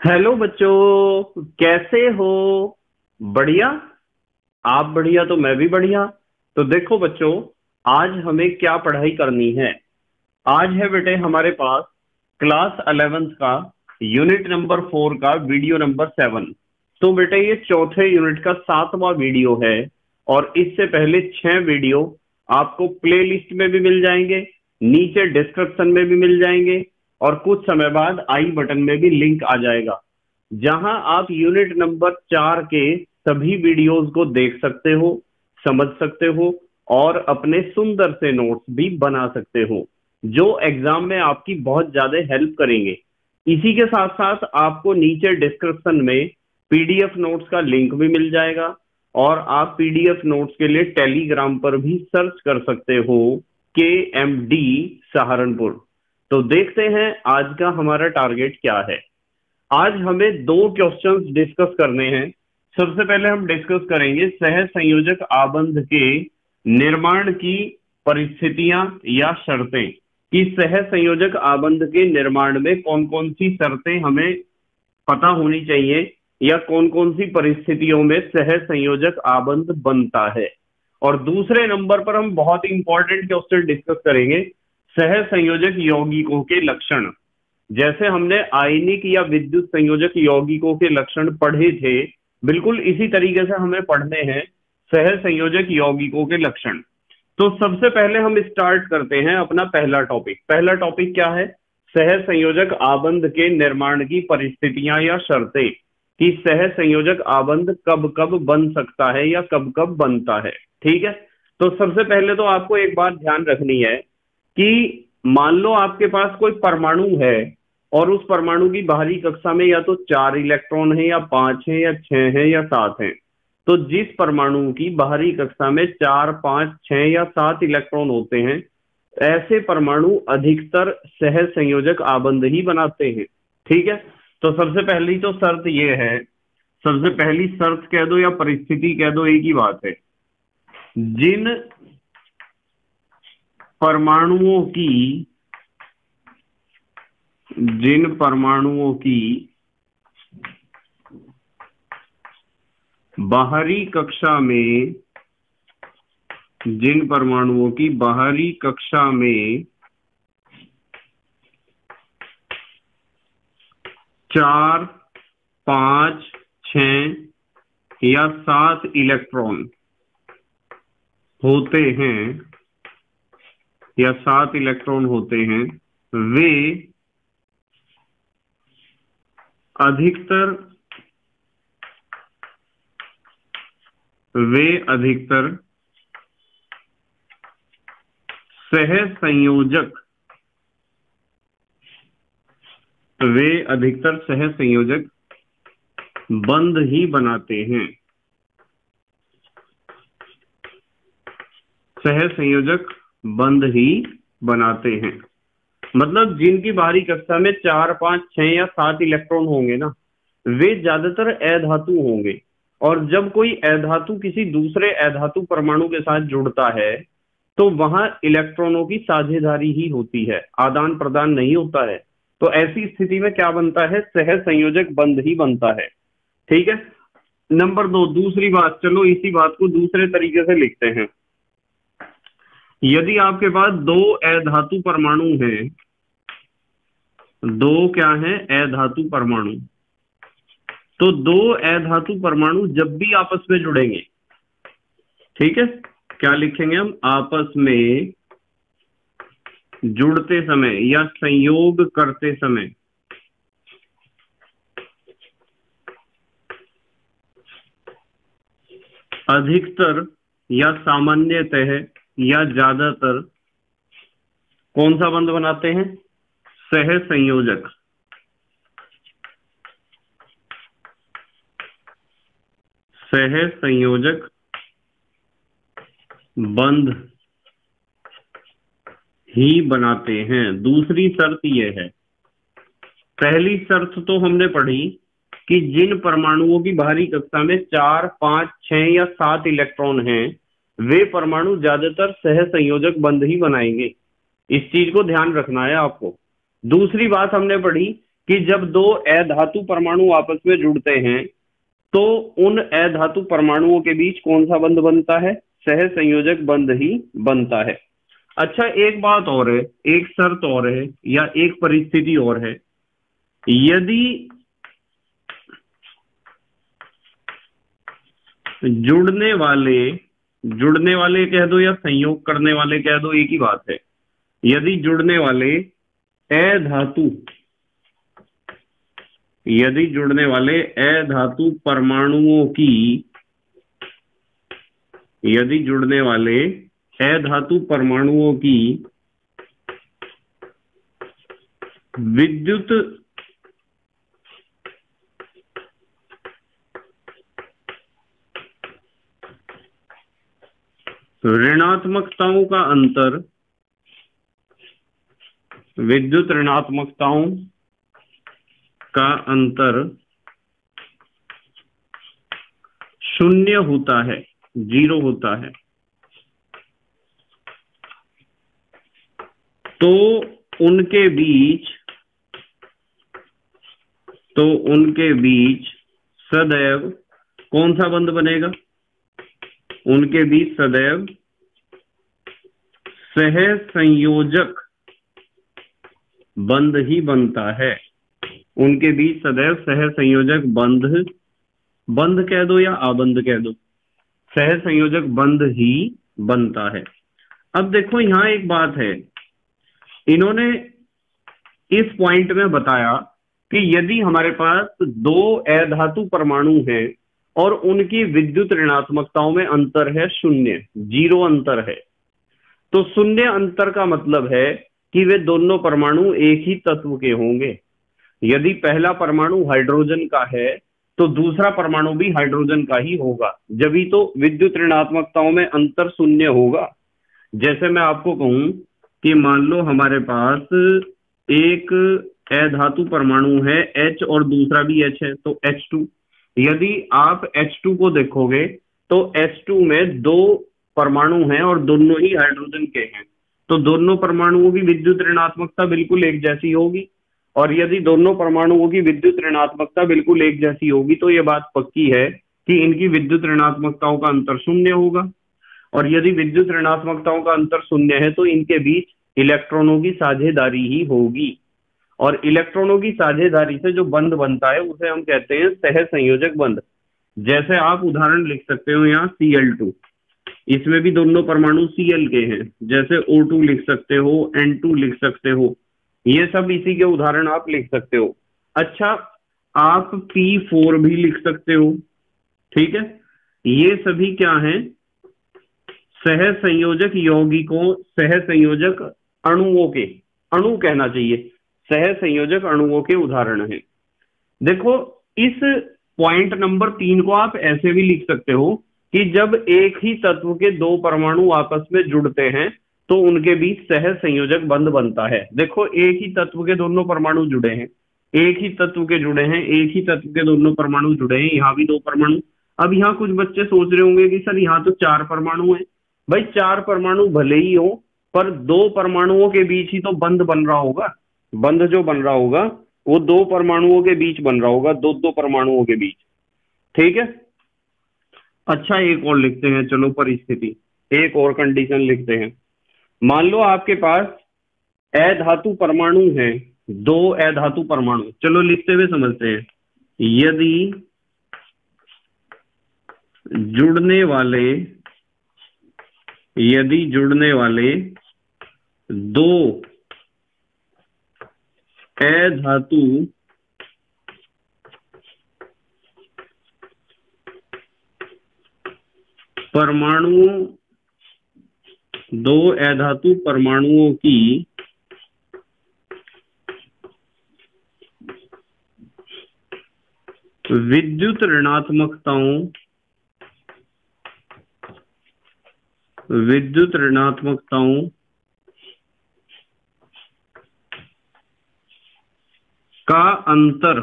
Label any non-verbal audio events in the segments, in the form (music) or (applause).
Hello बच्चों, कैसे हो? बढ़िया? आप बढ़िया तो मैं भी बढ़िया। तो देखो बच्चों, आज हमें क्या पढ़ाई करनी है? आज है बेटे हमारे पास क्लास अलेवेंथ का, यूनिट नंबर फोर का वीडियो नंबर सेवन। तो बेटे ये चौथे यूनिट का सातवां वीडियो है, और इससे पहले छह वीडियो आपको प्लेलिस्ट में भी मिल जाएँगे, नीचे डिस्क्रिप्शन में भी मिल जाएँगे और कुछ समय बाद आई बटन में भी लिंक आ जाएगा। जहाँ आप यूनिट नंबर चार के सभी वीडियोस को देख सकते हो, समझ सकते हो और अपने सुंदर से नोट्स भी बना सकते हो, जो एग्ज़ाम में आपकी बहुत ज़्यादा हेल्प करेंगे। इसी के साथ साथ आपको नीचे डिस्क्रिप्शन में पीडीएफ नोट्स का लिंक भी मिल जाएगा और आप पीडीएफ नोट्स के लिए टेलीग्राम पर भी सर्च कर सकते हो के एम डी सहारनपुर। तो देखते हैं आज का हमारा टारगेट क्या है। आज हमें दो क्वेश्चंस डिस्कस करने हैं। सबसे पहले हम डिस्कस करेंगे सह संयोजक आबंध के निर्माण की परिस्थितियाँ या शर्तें, कि सह संयोजक आबंध के निर्माण में कौन कौन सी शर्तें हमें पता होनी चाहिए, या कौन कौन सी परिस्थितियों में सह संयोजक आबंध बनता है। और दूसरे नंबर पर हम बहुत इंपॉर्टेंट क्वेश्चन डिस्कस करेंगे सह संयोजक यौगिकों के लक्षण। जैसे हमने आयनिक या विद्युत संयोजक यौगिकों के लक्षण पढ़े थे, बिल्कुल इसी तरीके से हमें पढ़ने हैं सह संयोजक यौगिकों के लक्षण। तो सबसे पहले हम स्टार्ट करते हैं अपना पहला टॉपिक पहला टॉपिक क्या है? सह संयोजक आबंध के निर्माण की परिस्थितियाँ या शर्तें। कि सह संयोजक आबंध कब कब बन सकता है या कब कब बनता है। ठीक है? तो सबसे पहले तो आपको एक बात ध्यान रखनी है कि मान लो आपके पास कोई परमाणु है और उस परमाणु की बाहरी कक्षा में या तो चार इलेक्ट्रॉन है या पाँच है या छह है या सात है तो जिस परमाणु की बाहरी कक्षा में चार, पाँच, छह या सात इलेक्ट्रॉन होते हैं, ऐसे परमाणु अधिकतर सह संयोजक आबंध ही बनाते हैं। ठीक है? तो सबसे पहली तो शर्त ये है, सबसे पहली शर्त कह दो या परिस्थिति कह दो एक ही बात है। जिन परमाणुओं की, जिन परमाणुओं की बाहरी कक्षा में, जिन परमाणुओं की बाहरी कक्षा में चार, पाँच छ या सात इलेक्ट्रॉन होते हैं या सात इलेक्ट्रॉन होते हैं, वे अधिकतर वे अधिकतर सह संयोजक, वे अधिकतर सह संयोजक बंद ही बनाते हैं। सह संयोजक बंद ही बनाते हैं। मतलब जिनकी बाहरी कक्षा में चार, पाँच, छह या सात इलेक्ट्रॉन होंगे ना, वे ज़्यादातर अधातु होंगे। और जब कोई अधातु किसी दूसरे अधातु परमाणु के साथ जुड़ता है तो वहाँ इलेक्ट्रॉनों की साझेदारी ही होती है। आदान प्रदान नहीं होता है। तो ऐसी स्थिति में क्या बनता है? सह संयोजक बंद ही बनता है। ठीक है? नंबर दो, दूसरी बात, चलो इसी बात को दूसरे तरीके से लिखते हैं। यदि आपके पास दो अधातु परमाणु हैं, दो क्या है? अधातु परमाणु। तो दो अधातु परमाणु जब भी आपस में जुड़ेंगे, ठीक है? क्या लिखेंगे हम? आपस में जुड़ते समय या संयोग करते समय। अधिकतर या सामान्यतः या ज़्यादातर कौन सा बंध बनाते हैं? सह संयोजक। सह संयोजक बंध ही बनाते हैं। दूसरी शर्त यह है। पहली शर्त तो हमने पढ़ी कि जिन परमाणुओं की बाहरी कक्षा में चार, पाँच, छह या सात इलेक्ट्रॉन हैं वे परमाणु ज़्यादातर सह संयोजक बंध ही बनाएँगे। इस चीज़ को ध्यान रखना है आपको। दूसरी बात हमने पढ़ी कि जब दो अधातु परमाणु आपस में जुड़ते हैं तो उन अधातु परमाणुओं के बीच कौन सा बंध बनता है? सह संयोजक बंध ही बनता है। अच्छा एक बात और है, एक शर्त और है, या एक परिस्थिति और है। यदि जुड़ने वाले जुड़ने वाले कह दो या संयोग करने वाले कह दो, एक ही बात है। यदि जुड़ने वाले ए धातु, यदि जुड़ने वाले ए धातु परमाणुओं की, यदि जुड़ने वाले ए धातु परमाणुओं की विद्युत ऋणात्मकताओं का अंतर, विद्युत ऋणात्मकताओं का अंतर शून्य होता है, ज़ीरो होता है। तो उनके बीच तो उनके बीच सदैव कौन सा बंद बनेगा? उनके बीच सदैव सह संयोजक बंद ही बनता है। उनके बीच सदैव सह संयोजक बंध बंद कह दो या आबंद कह दो? सह संयोजक बंद ही बनता है। अब देखो, यहाँ एक बात है। इन्होंने इस पॉइंट में बताया कि यदि हमारे पास दो अधातु परमाणु हैं और उनकी विद्युत ऋणात्मकताओं में अंतर है शून्य, ज़ीरो अंतर है। तो शून्य अंतर का मतलब है कि वे दोनों परमाणु एक ही तत्व के होंगे। यदि पहला परमाणु हाइड्रोजन का है तो दूसरा परमाणु भी हाइड्रोजन का ही होगा। जब ही तो विद्युत ऋणात्मकताओं में अंतर शून्य होगा। जैसे मैं आपको कहूँ कि मान लो हमारे पास एक अधातु परमाणु है, H और दूसरा भी H है तो H2 यदि आप H2 को देखोगे तो H2 में दो परमाणु हैं और दोनों ही हाइड्रोजन के हैं। तो दोनों परमाणुओं की विद्युत ऋणात्मकता बिल्कुल एक जैसी होगी और यदि दोनों परमाणुओं की विद्युत ऋणात्मकता बिल्कुल एक जैसी होगी तो यह बात पक्की है कि इनकी विद्युत ऋणात्मकताओं का अंतर शून्य होगा। और यदि विद्युत ऋणात्मकताओं का अंतर शून्य है तो इनके बीच इलेक्ट्रॉनों की साझेदारी ही होगी। और इलेक्ट्रॉनों की साझेदारी से जो बंद बनता है, उसे हम कहते हैं सह संयोजक बंद। जैसे आप उदाहरण लिख सकते हो यहाँ Cl2 इसमें भी दोनों परमाणु Cl के हैं। जैसे O2 लिख सकते हो N2 लिख सकते हो। ये सब इसी के उदाहरण आप लिख सकते हो। अच्छा आप P4 भी लिख सकते हो। ठीक है? ये सभी क्या हैं? सह संयोजक यौगिकों सह संयोजक अणुओं के। अणु कहना चाहिए। सह संयोजक अणुओं के उदाहरण हैं। देखो, इस पॉइंट नंबर तीन को आप ऐसे भी लिख सकते हो कि जब एक ही तत्व के दो परमाणु आपस में जुड़ते हैं तो उनके बीच सह संयोजक बंध बनता है। देखो, एक ही तत्व के दोनों परमाणु जुड़े हैं। एक ही तत्व के जुड़े हैं, एक ही तत्व के दोनों परमाणु जुड़े हैं, यहाँ भी दो परमाणु। अब यहाँ कुछ बच्चे सोच रहे होंगे कि सर, यहाँ तो चार परमाणु हैं। भाई, चार परमाणु भले ही हो, पर दो परमाणुओं के बीच ही तो बंध बन रहा होगा। बंध जो बन रहा होगा, वो दो परमाणुओं के बीच बन रहा होगा, दो दो परमाणुओं के बीच। ठीक है? अच्छा एक और लिखते हैं, चलो परिस्थिति। एक और कंडीशन लिखते हैं। मान लो आपके पास अधातु परमाणु है, दो अधातु परमाणु। चलो लिखते हुए समझते हैं। यदि जुड़ने वाले, यदि जुड़ने वाले दो अधातु परमाणुओं दो अधातु परमाणुओं की विद्युत ऋणात्मकताओं विद्युत ऋणात्मकताओं का अंतर,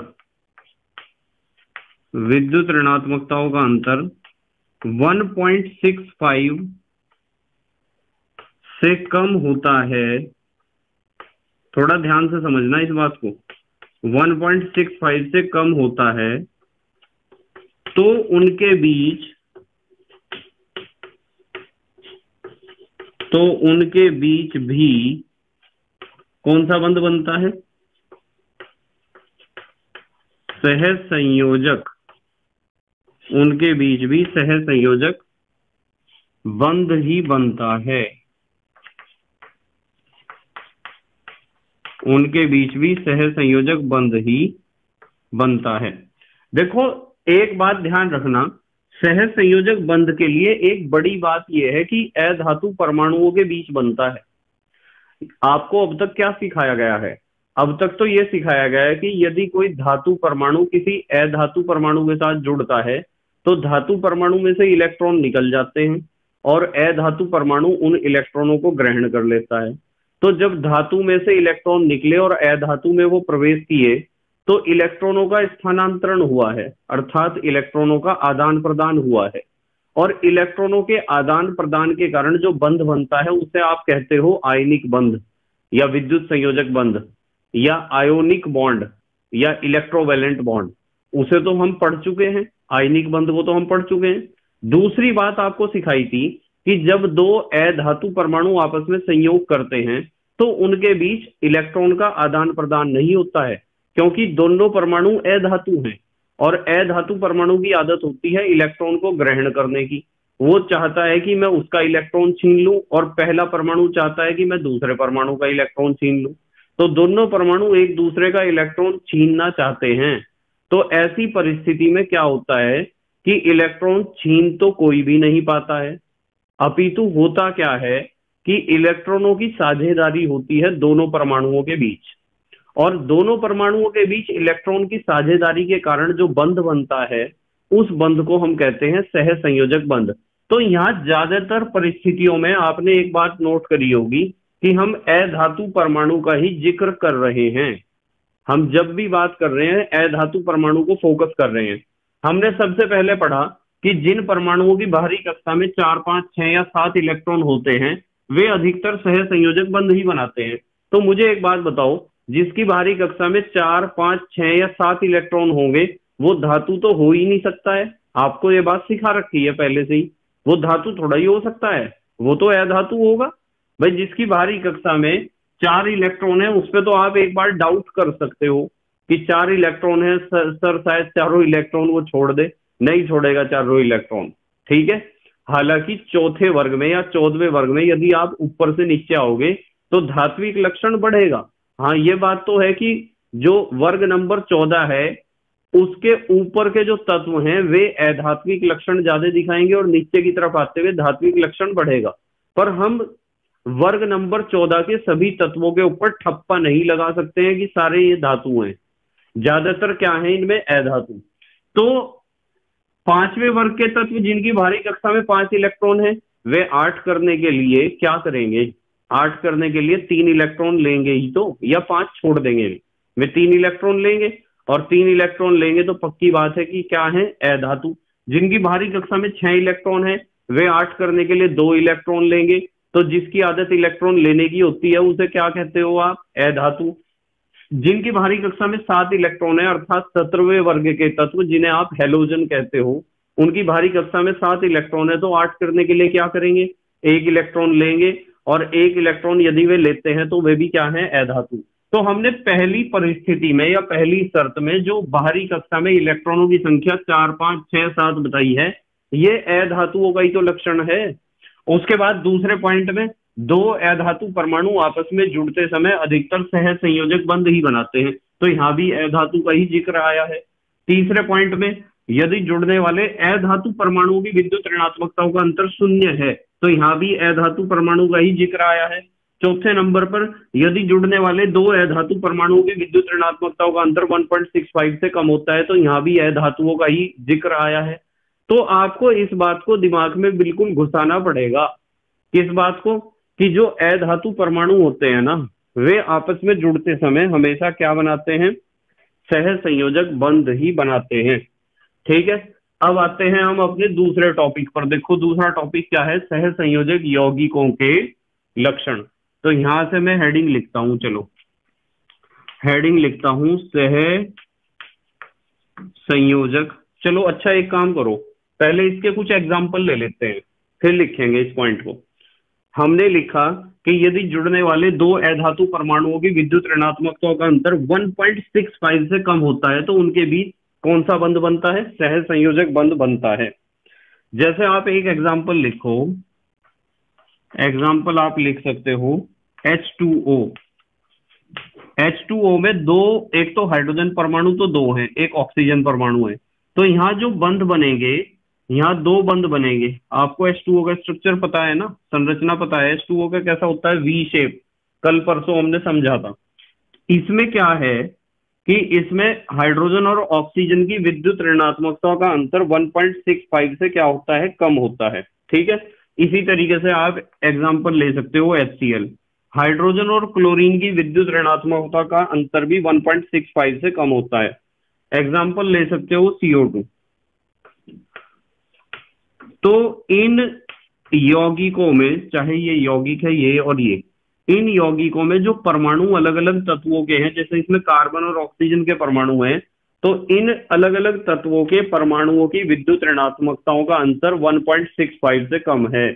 विद्युत ऋणात्मकताओं का अंतर 1.65 से कम होता है। थोड़ा ध्यान से समझना इस बात को। 1.65 से कम होता है तो उनके बीच तो उनके बीच भी कौन सा बंध बनता है? सह संयोजक। उनके बीच भी सह संयोजक बंद ही बनता है। उनके बीच भी सह संयोजक बंद ही बनता है। देखो, एक बात ध्यान रखना। सह संयोजक बंध के लिए एक बड़ी बात यह है कि अधातु परमाणुओं के बीच बनता है। आपको अब तक क्या सिखाया गया है? अब तक तो यह सिखाया गया है कि यदि कोई धातु परमाणु किसी अधातु परमाणु के साथ जुड़ता है तो धातु परमाणु में से इलेक्ट्रॉन निकल जाते हैं और अधातु परमाणु उन इलेक्ट्रॉनों को ग्रहण कर लेता है। तो जब धातु में से इलेक्ट्रॉन निकले और अधातु में वो प्रवेश किए तो इलेक्ट्रॉनों का स्थानांतरण हुआ है, अर्थात इलेक्ट्रॉनों का आदान प्रदान हुआ है। और इलेक्ट्रॉनों के आदान प्रदान के कारण जो बंध बनता है, उसे आप कहते हो आयनिक बंध या विद्युत संयोजक बंध। या आयोनिक बॉन्ड या इलेक्ट्रोवेलेंट बॉन्ड उसे तो हम पढ़ चुके हैं। आयनिक बंध को तो हम पढ़ चुके हैं। दूसरी बात आपको सिखाई थी कि जब दो अधातु परमाणु आपस में संयोग करते हैं तो उनके बीच इलेक्ट्रॉन का आदान प्रदान नहीं होता है, क्योंकि दोनों परमाणु अधातु हैं और अधातु परमाणु की आदत होती है इलेक्ट्रॉन को ग्रहण करने की। वो चाहता है कि मैं उसका इलेक्ट्रॉन छीन लूँ और पहला परमाणु चाहता है कि मैं दूसरे परमाणु का इलेक्ट्रॉन छीन लूँ। तो दोनों परमाणु एक दूसरे का इलेक्ट्रॉन छीनना चाहते हैं। तो ऐसी परिस्थिति में क्या होता है कि इलेक्ट्रॉन छीन तो कोई भी नहीं पाता है। अपितु होता क्या है कि इलेक्ट्रॉनों की साझेदारी होती है दोनों परमाणुओं के बीच। और दोनों परमाणुओं के बीच इलेक्ट्रॉन की साझेदारी के कारण जो बंध बनता है, उस बंध को हम कहते हैं सह संयोजक बंध। तो यहाँ ज़्यादातर परिस्थितियों में आपने एक बात नोट करी होगी कि हम अधातु परमाणु का ही ज़िक्र कर रहे हैं। हम जब भी बात कर रहे हैं अधातु परमाणु को फोकस कर रहे हैं। हमने सबसे पहले पढ़ा कि जिन परमाणुओं की बाहरी कक्षा में चार, पाँच, छह या सात इलेक्ट्रॉन होते हैं, वे अधिकतर सह संयोजक बंध ही बनाते हैं। तो मुझे एक बात बताओ, जिसकी बाहरी कक्षा में चार, पाँच, छह या सात इलेक्ट्रॉन होंगे, वो धातु तो हो ही नहीं सकता है। आपको ये बात सिखा रखी है पहले से ही। वो धातु थोड़ा ही हो सकता है। वो तो अधातु होगा। भाई जिसकी बाहरी कक्षा में चार इलेक्ट्रॉन है उस पर तो आप एक बार डाउट कर सकते हो कि चार इलेक्ट्रॉन है सर, सर शायद चारों इलेक्ट्रॉन वो छोड़ दे। नहीं छोड़ेगा चारों इलेक्ट्रॉन ठीक है? हालाँकि चौथे वर्ग में या चौदहवें वर्ग में यदि आप ऊपर से नीचे आओगे तो धात्विक लक्षण बढ़ेगा। हाँ ये बात तो है कि जो वर्ग नंबर चौदह है उसके ऊपर के जो तत्व हैं वे अधात्विक लक्षण ज़्यादा दिखाएँगे और नीचे की तरफ़ आते हुए धात्विक लक्षण बढ़ेगा। पर हम वर्ग नंबर चौदह के सभी तत्वों के ऊपर ठप्पा नहीं लगा सकते हैं कि सारे ये धातु हैं। ज़्यादातर क्या है इनमें? अधातु। तो पाँचवें वर्ग के तत्व जिनकी भारी कक्षा में पाँच इलेक्ट्रॉन है, वे आठ करने के लिए क्या करेंगे? आठ करने के लिए तीन इलेक्ट्रॉन लेंगे ही तो या पाँच छोड़ देंगे वे तीन इलेक्ट्रॉन लेंगे और तीन इलेक्ट्रॉन लेंगे तो पक्की बात है कि क्या है? अधातु। जिनकी भारी कक्षा में छह इलेक्ट्रॉन है, वे आठ करने के लिए दो इलेक्ट्रॉन लेंगे तो जिसकी आदत इलेक्ट्रॉन लेने की होती है, उसे क्या कहते हो आप? अधातु जिनकी भारी कक्षा में सात इलेक्ट्रॉन है, अर्थात सत्रहवें वर्ग के तत्व, जिन्हें आप हेलोजन कहते हो, उनकी भारी कक्षा में सात इलेक्ट्रॉन है तो आठ करने के लिए क्या करेंगे? एक इलेक्ट्रॉन लेंगे, और एक इलेक्ट्रॉन यदि वे लेते हैं तो वे भी क्या है? अधातु तो हमने पहली परिस्थिति में या पहली शर्त में जो बाहरी कक्षा में इलेक्ट्रॉनों की संख्या चार, पाँच, छह, सात बताई है, ये अधातुओं का ही तो लक्षण है। उसके बाद दूसरे पॉइंट में दो अधातु परमाणु आपस में जुड़ते समय अधिकतर सह संयोजक बंद ही बनाते हैं। तो यहाँ भी अधातु का ही ज़िक्र आया है। तीसरे पॉइंट में, यदि जुड़ने वाले अधातु परमाणुओं की विद्युत ऋणात्मकताओं का अंतर शून्य है तो यहाँ भी अधातु परमाणु का ही ज़िक्र आया है। चौथे नंबर पर, यदि जुड़ने वाले दो अधातु परमाणुओं की विद्युत ऋणात्मकताओं का अंतर 1.65 से कम होता है तो यहाँ भी अधातुओं का ही ज़िक्र आया है। तो आपको इस बात को दिमाग में बिल्कुल घुसाना पड़ेगा। किस बात को कि जो अधातु परमाणु होते हैं ना, वे आपस में जुड़ते समय हमेशा क्या बनाते हैं? सह संयोजक बंध ही बनाते हैं। ठीक है? अब आते हैं हम अपने दूसरे टॉपिक पर। देखो, दूसरा टॉपिक क्या है? सह संयोजक यौगिकों के लक्षण। तो यहाँ से मैं हेडिंग लिखता हूँ, चलो। हेडिंग लिखता हूँ, सह संयोजक। चलो अच्छा एक काम करो। पहले इसके कुछ एग्ज़ाम्पल ले लेते हैं, फिर लिखेंगे इस पॉइंट को। हमने लिखा कि यदि जुड़ने वाले दो अधातु परमाणुओं की विद्युत ऋणात्मकता का अंतर 1.65 से कम होता है तो उनके बीच कौन सा बंध बनता है? सह संयोजक बंध बनता है। जैसे आप एक एग्ज़ाम्पल लिखो। एग्ज़ाम्पल आप लिख सकते हो H2O H2O में दो, एक तो हाइड्रोजन परमाणु तो दो हैं, एक ऑक्सीजन परमाणु है। तो यहाँ जो बंध बनेंगे यहाँ दो बंद बनेंगे। आपको H2O का स्ट्रक्चर पता है ना? संरचना पता है। H2O का कैसा होता है? वी शेप कल परसों हमने समझा था। इसमें क्या है कि इसमें हाइड्रोजन और ऑक्सीजन की विद्युत ऋणात्मकता का अंतर 1.65 से क्या होता है? कम होता है। ठीक है? इसी तरीके से आप एग्ज़ाम्पल ले सकते हो एच हाइड्रोजन और क्लोरीन की विद्युत ऋणात्मकता का अंतर भी 1.65 से कम होता है। एग्ज़ाम्पल ले सकते हो CO2 तो इन यौगिकों में, चाहे ये यौगिक है ये और ये, इन यौगिकों में जो परमाणु अलग अलग तत्वों के हैं, जैसे इसमें कार्बन और ऑक्सीजन के परमाणु हैं तो इन अलग अलग तत्वों के परमाणुओं की विद्युत ऋणात्मकताओं का अंतर 1.65 से कम है।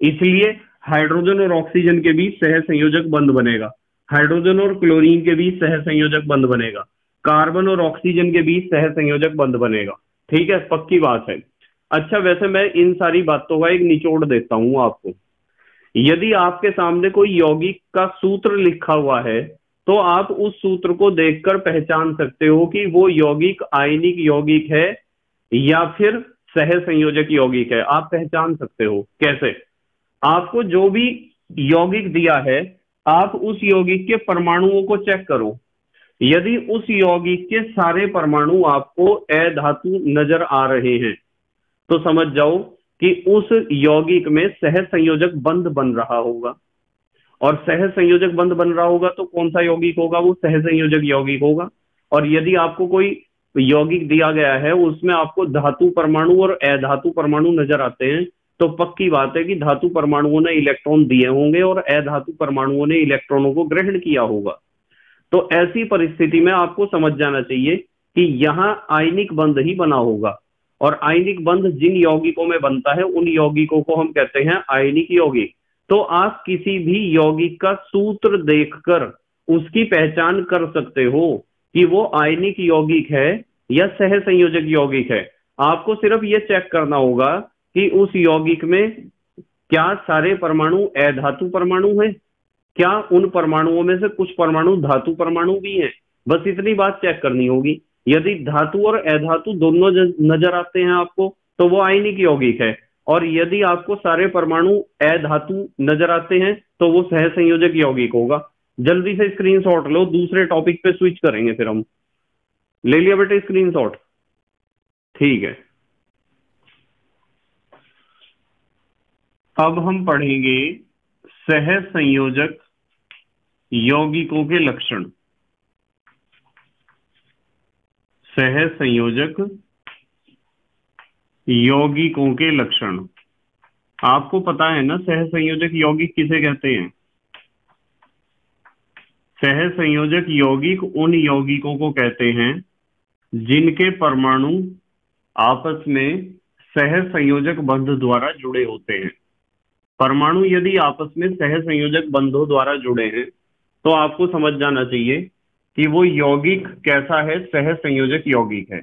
इसलिए हाइड्रोजन और ऑक्सीजन के बीच सह संयोजक बंद बनेगा। हाइड्रोजन और क्लोरीन के बीच सह संयोजक बंद बनेगा। कार्बन और ऑक्सीजन के बीच सह संयोजक बंद बनेगा। ठीक है, पक्की बात है। अच्छा वैसे मैं इन सारी बातों का एक निचोड़ देता हूँ आपको। यदि आपके सामने कोई यौगिक का सूत्र लिखा हुआ है तो आप उस सूत्र को देखकर पहचान सकते हो कि वो यौगिक आयनिक यौगिक है या फिर सह संयोजक यौगिक है। आप पहचान सकते हो कैसे? आपको जो भी यौगिक दिया है, आप उस यौगिक के परमाणुओं को चेक करो। यदि उस यौगिक के सारे परमाणु आपको अधातु नज़र आ रहे हैं तो समझ जाओ कि उस यौगिक में सह संयोजक बंद बन रहा होगा। और सह संयोजक बंद बन रहा होगा तो कौन सा यौगिक होगा? वो सह संयोजक यौगिक होगा। और यदि आपको कोई यौगिक दिया गया है, उसमें आपको धातु परमाणु और अधातु परमाणु नज़र आते हैं तो पक्की बात है कि धातु परमाणुओं ने इलेक्ट्रॉन दिए होंगे और अधातु परमाणुओं ने इलेक्ट्रॉनों को ग्रहण किया होगा। तो ऐसी परिस्थिति में आपको समझ जाना चाहिए कि यहाँ आयनिक बंध ही बना होगा। और आयनिक बंध जिन यौगिकों में बनता है, उन यौगिकों को हम कहते हैं आयनिक यौगिक। तो आप किसी भी यौगिक का सूत्र देखकर उसकी पहचान कर सकते हो कि वो आयनिक यौगिक है या सह संयोजक यौगिक है। आपको सिर्फ़ ये चेक करना होगा कि उस यौगिक में क्या सारे परमाणु अधातु परमाणु हैं, क्या उन परमाणुओं में से कुछ परमाणु धातु परमाणु भी हैं। बस इतनी बात चेक करनी होगी। यदि धातु और अधातु दोनों नज़र आते हैं आपको तो वो आयनिक यौगिक है। और यदि आपको सारे परमाणु अधातु नज़र आते हैं तो वो सह संयोजक यौगिक होगा। जल्दी से स्क्रीनशॉट लो, दूसरे टॉपिक पे स्विच करेंगे फिर हम। ले लिया बेटे स्क्रीनशॉट ठीक है। अब हम पढ़ेंगे सह संयोजक यौगिकों के लक्षण। सह संयोजक यौगिकों के लक्षण। आपको पता है ना सह संयोजक यौगिक किसे कहते हैं? सह संयोजक यौगिक उन यौगिकों को कहते हैं जिनके परमाणु आपस में सह संयोजक बंध द्वारा जुड़े होते हैं। परमाणु यदि आपस में सह संयोजक बंधों द्वारा जुड़े हैं तो आपको समझ जाना चाहिए कि वो यौगिक कैसा है सह संयोजक यौगिक है।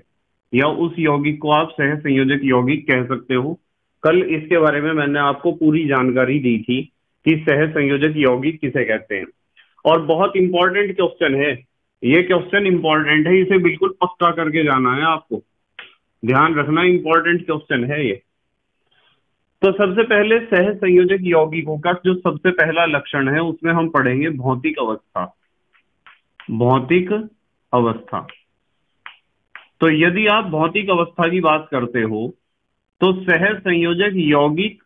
या उस यौगिक को आप सह संयोजक यौगिक कह सकते हो। कल इसके बारे में मैंने आपको पूरी जानकारी दी थी कि सह संयोजक यौगिक किसे कहते हैं। और बहुत इंपॉर्टेंट क्वेश्चन है। ये क्वेश्चन इंपॉर्टेंट है, इसे बिल्कुल पक्का करके जाना है आपको। ध्यान रखना इंपॉर्टेंट क्वेश्चन है ये। तो सबसे पहले सह संयोजक यौगिकों का जो सबसे पहला लक्षण है, उसमें हम पढ़ेंगे भौतिक अवस्था। भौतिक अवस्था। तो यदि आप भौतिक अवस्था की बात करते हो तो सह संयोजक यौगिक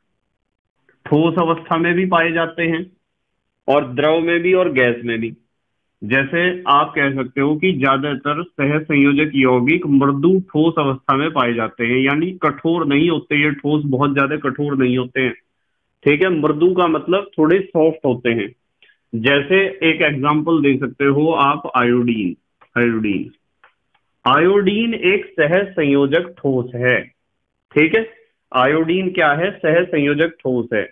ठोस अवस्था में भी पाए जाते हैं और द्रव में भी और गैस में भी। जैसे आप कह सकते हो कि ज़्यादातर सह संयोजक यौगिक मृदु ठोस अवस्था में पाए जाते हैं, यानी कठोर नहीं होते, ये ठोस बहुत ज़्यादा कठोर नहीं होते हैं। ठीक है, मृदु का मतलब थोड़े सॉफ्ट होते हैं। जैसे एक एग्जांपल दे सकते हो आप आयोडीन आयोडीन आयोडीन एक सह संयोजक ठोस है, ठीक है? आयोडीन क्या है? सह संयोजक ठोस है।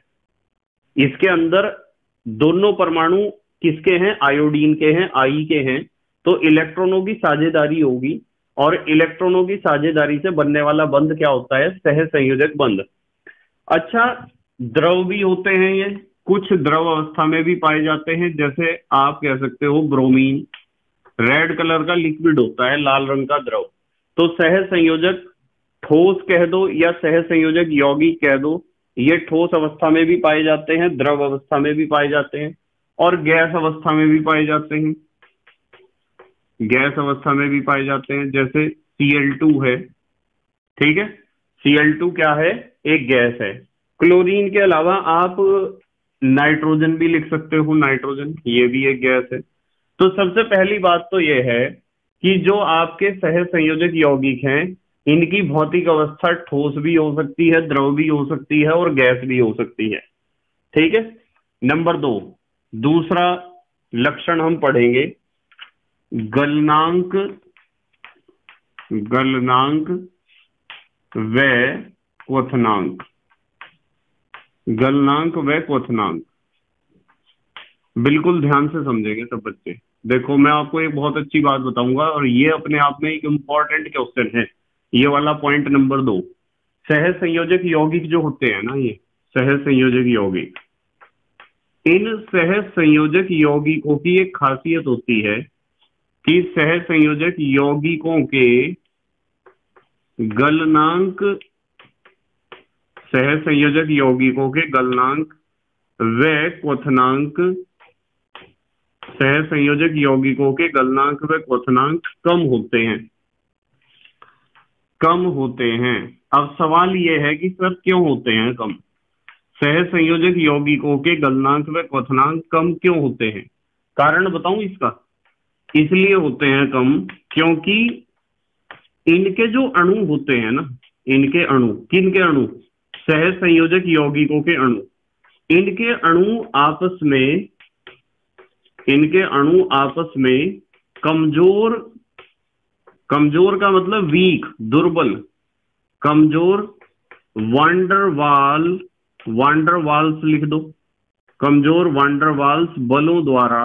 इसके अंदर दोनों परमाणु किसके हैं? आयोडीन के हैं आई के हैं। तो इलेक्ट्रॉनों की साझेदारी होगी और इलेक्ट्रॉनों की साझेदारी से बनने वाला बंध क्या होता है? सह संयोजक बंध। अच्छा द्रव भी होते हैं ये। कुछ द्रव अवस्था में भी पाए जाते हैं, जैसे आप कह सकते हो ब्रोमीन। रेड कलर का लिक्विड होता है, लाल रंग का द्रव। तो सह संयोजक ठोस कह दो या सह संयोजक यौगिक कह दो, ये ठोस अवस्था में भी पाए जाते हैं, द्रव अवस्था में भी पाए जाते हैं और गैस अवस्था में भी पाए जाते हैं। गैस अवस्था में भी पाए जाते हैं, जैसे Cl2 है। ठीक है? Cl2 क्या है? एक गैस है। क्लोरीन के अलावा आप नाइट्रोजन भी लिख सकते हो, नाइट्रोजन, ये भी एक गैस है। तो सबसे पहली बात तो ये है कि जो आपके सह संयोजक यौगिक हैं, इनकी भौतिक अवस्था ठोस भी हो सकती है, द्रव भी हो सकती है और गैस भी हो सकती है। ठीक है? नंबर दो, दूसरा लक्षण हम पढ़ेंगे। गलनांक गलनांक, व, क्वथनांक। गलनांक व क्वथनांक। बिल्कुल ध्यान से समझेंगे सब बच्चे। देखो, मैं आपको एक बहुत अच्छी बात बताऊँगा और ये अपने आप में एक इंपॉर्टेंट क्वेश्चन है। ये वाला पॉइंट नंबर दो। सह संयोजक यौगिक जो होते हैं ना ये सह संयोजक यौगिक। इन सह संयोजक यौगिकों की एक खासियत होती है कि सह संयोजक यौगिकों के गलनांक सह संयोजक यौगिकों के गलनांक व क्वथनांक। सह संयोजक यौगिकों के गलनांक व क्वथनांक कम होते हैं। कम होते हैं। अब सवाल यह है कि सर क्यों होते हैं कम? सह संयोजक यौगिकों के गलनांक व क्वथनांक कम क्यों होते हैं? कारण बताऊँ इसका? इसलिए होते हैं कम क्योंकि इनके जो अणु होते हैं ना, इनके अणु, किन के अणु? सह संयोजक यौगिकों के अणु। इनके अणु आपस में, इनके अणु आपस में कमज़ोर कमज़ोर का मतलब वीक, दुर्बल, कमज़ोर वांडरवाल, वांडरवाल्स लिख दो। कमज़ोर वांडरवाल्स बलों द्वारा,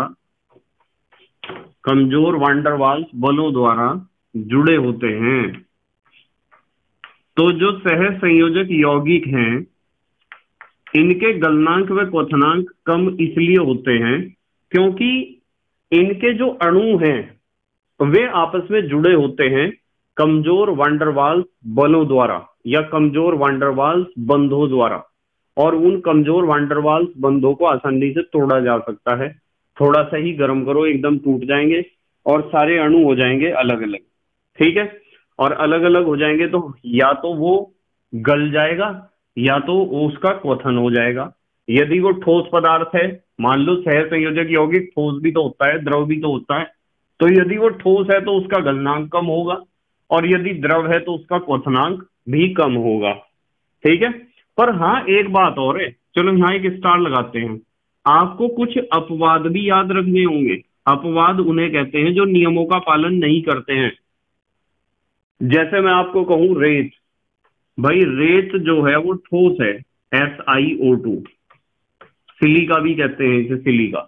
कमज़ोर वांडरवाल्स बलों द्वारा जुड़े होते हैं। तो जो सह संयोजक यौगिक हैं, इनके गलनांक व क्वथनांक कम इसलिए होते हैं क्योंकि इनके जो अणु हैं, वे आपस में जुड़े होते हैं कमज़ोर वांडरवाल्स बलों द्वारा या कमज़ोर वांडरवाल्स बंधों द्वारा। और उन कमज़ोर वांडरवाल्स बंधों को आसानी से तोड़ा जा सकता है। थोड़ा सा ही गर्म करो, एकदम टूट जाएँगे और सारे अणु हो जाएँगे अलग अलग ठीक है? और अलग अलग हो जाएँगे तो या तो वो गल जाएगा, या तो उसका क्वथन हो जाएगा। यदि वो ठोस पदार्थ है, मान लो सह संयोजक यौगिक, ठोस भी तो होता है, द्रव भी तो होता है तो यदि वो ठोस है तो उसका गलनांक कम होगा, और यदि द्रव है तो उसका क्वथनांक भी कम होगा। ठीक है? पर हाँ एक बात और है, चलो यहाँ एक स्टार लगाते हैं। आपको कुछ अपवाद भी याद रखने होंगे। अपवाद उन्हें कहते हैं जो नियमों का पालन नहीं करते हैं। जैसे मैं आपको कहूँ रेत, भाई रेत जो है वो ठोस है S I O two silica भी कहते हैं इसे, सिलिका।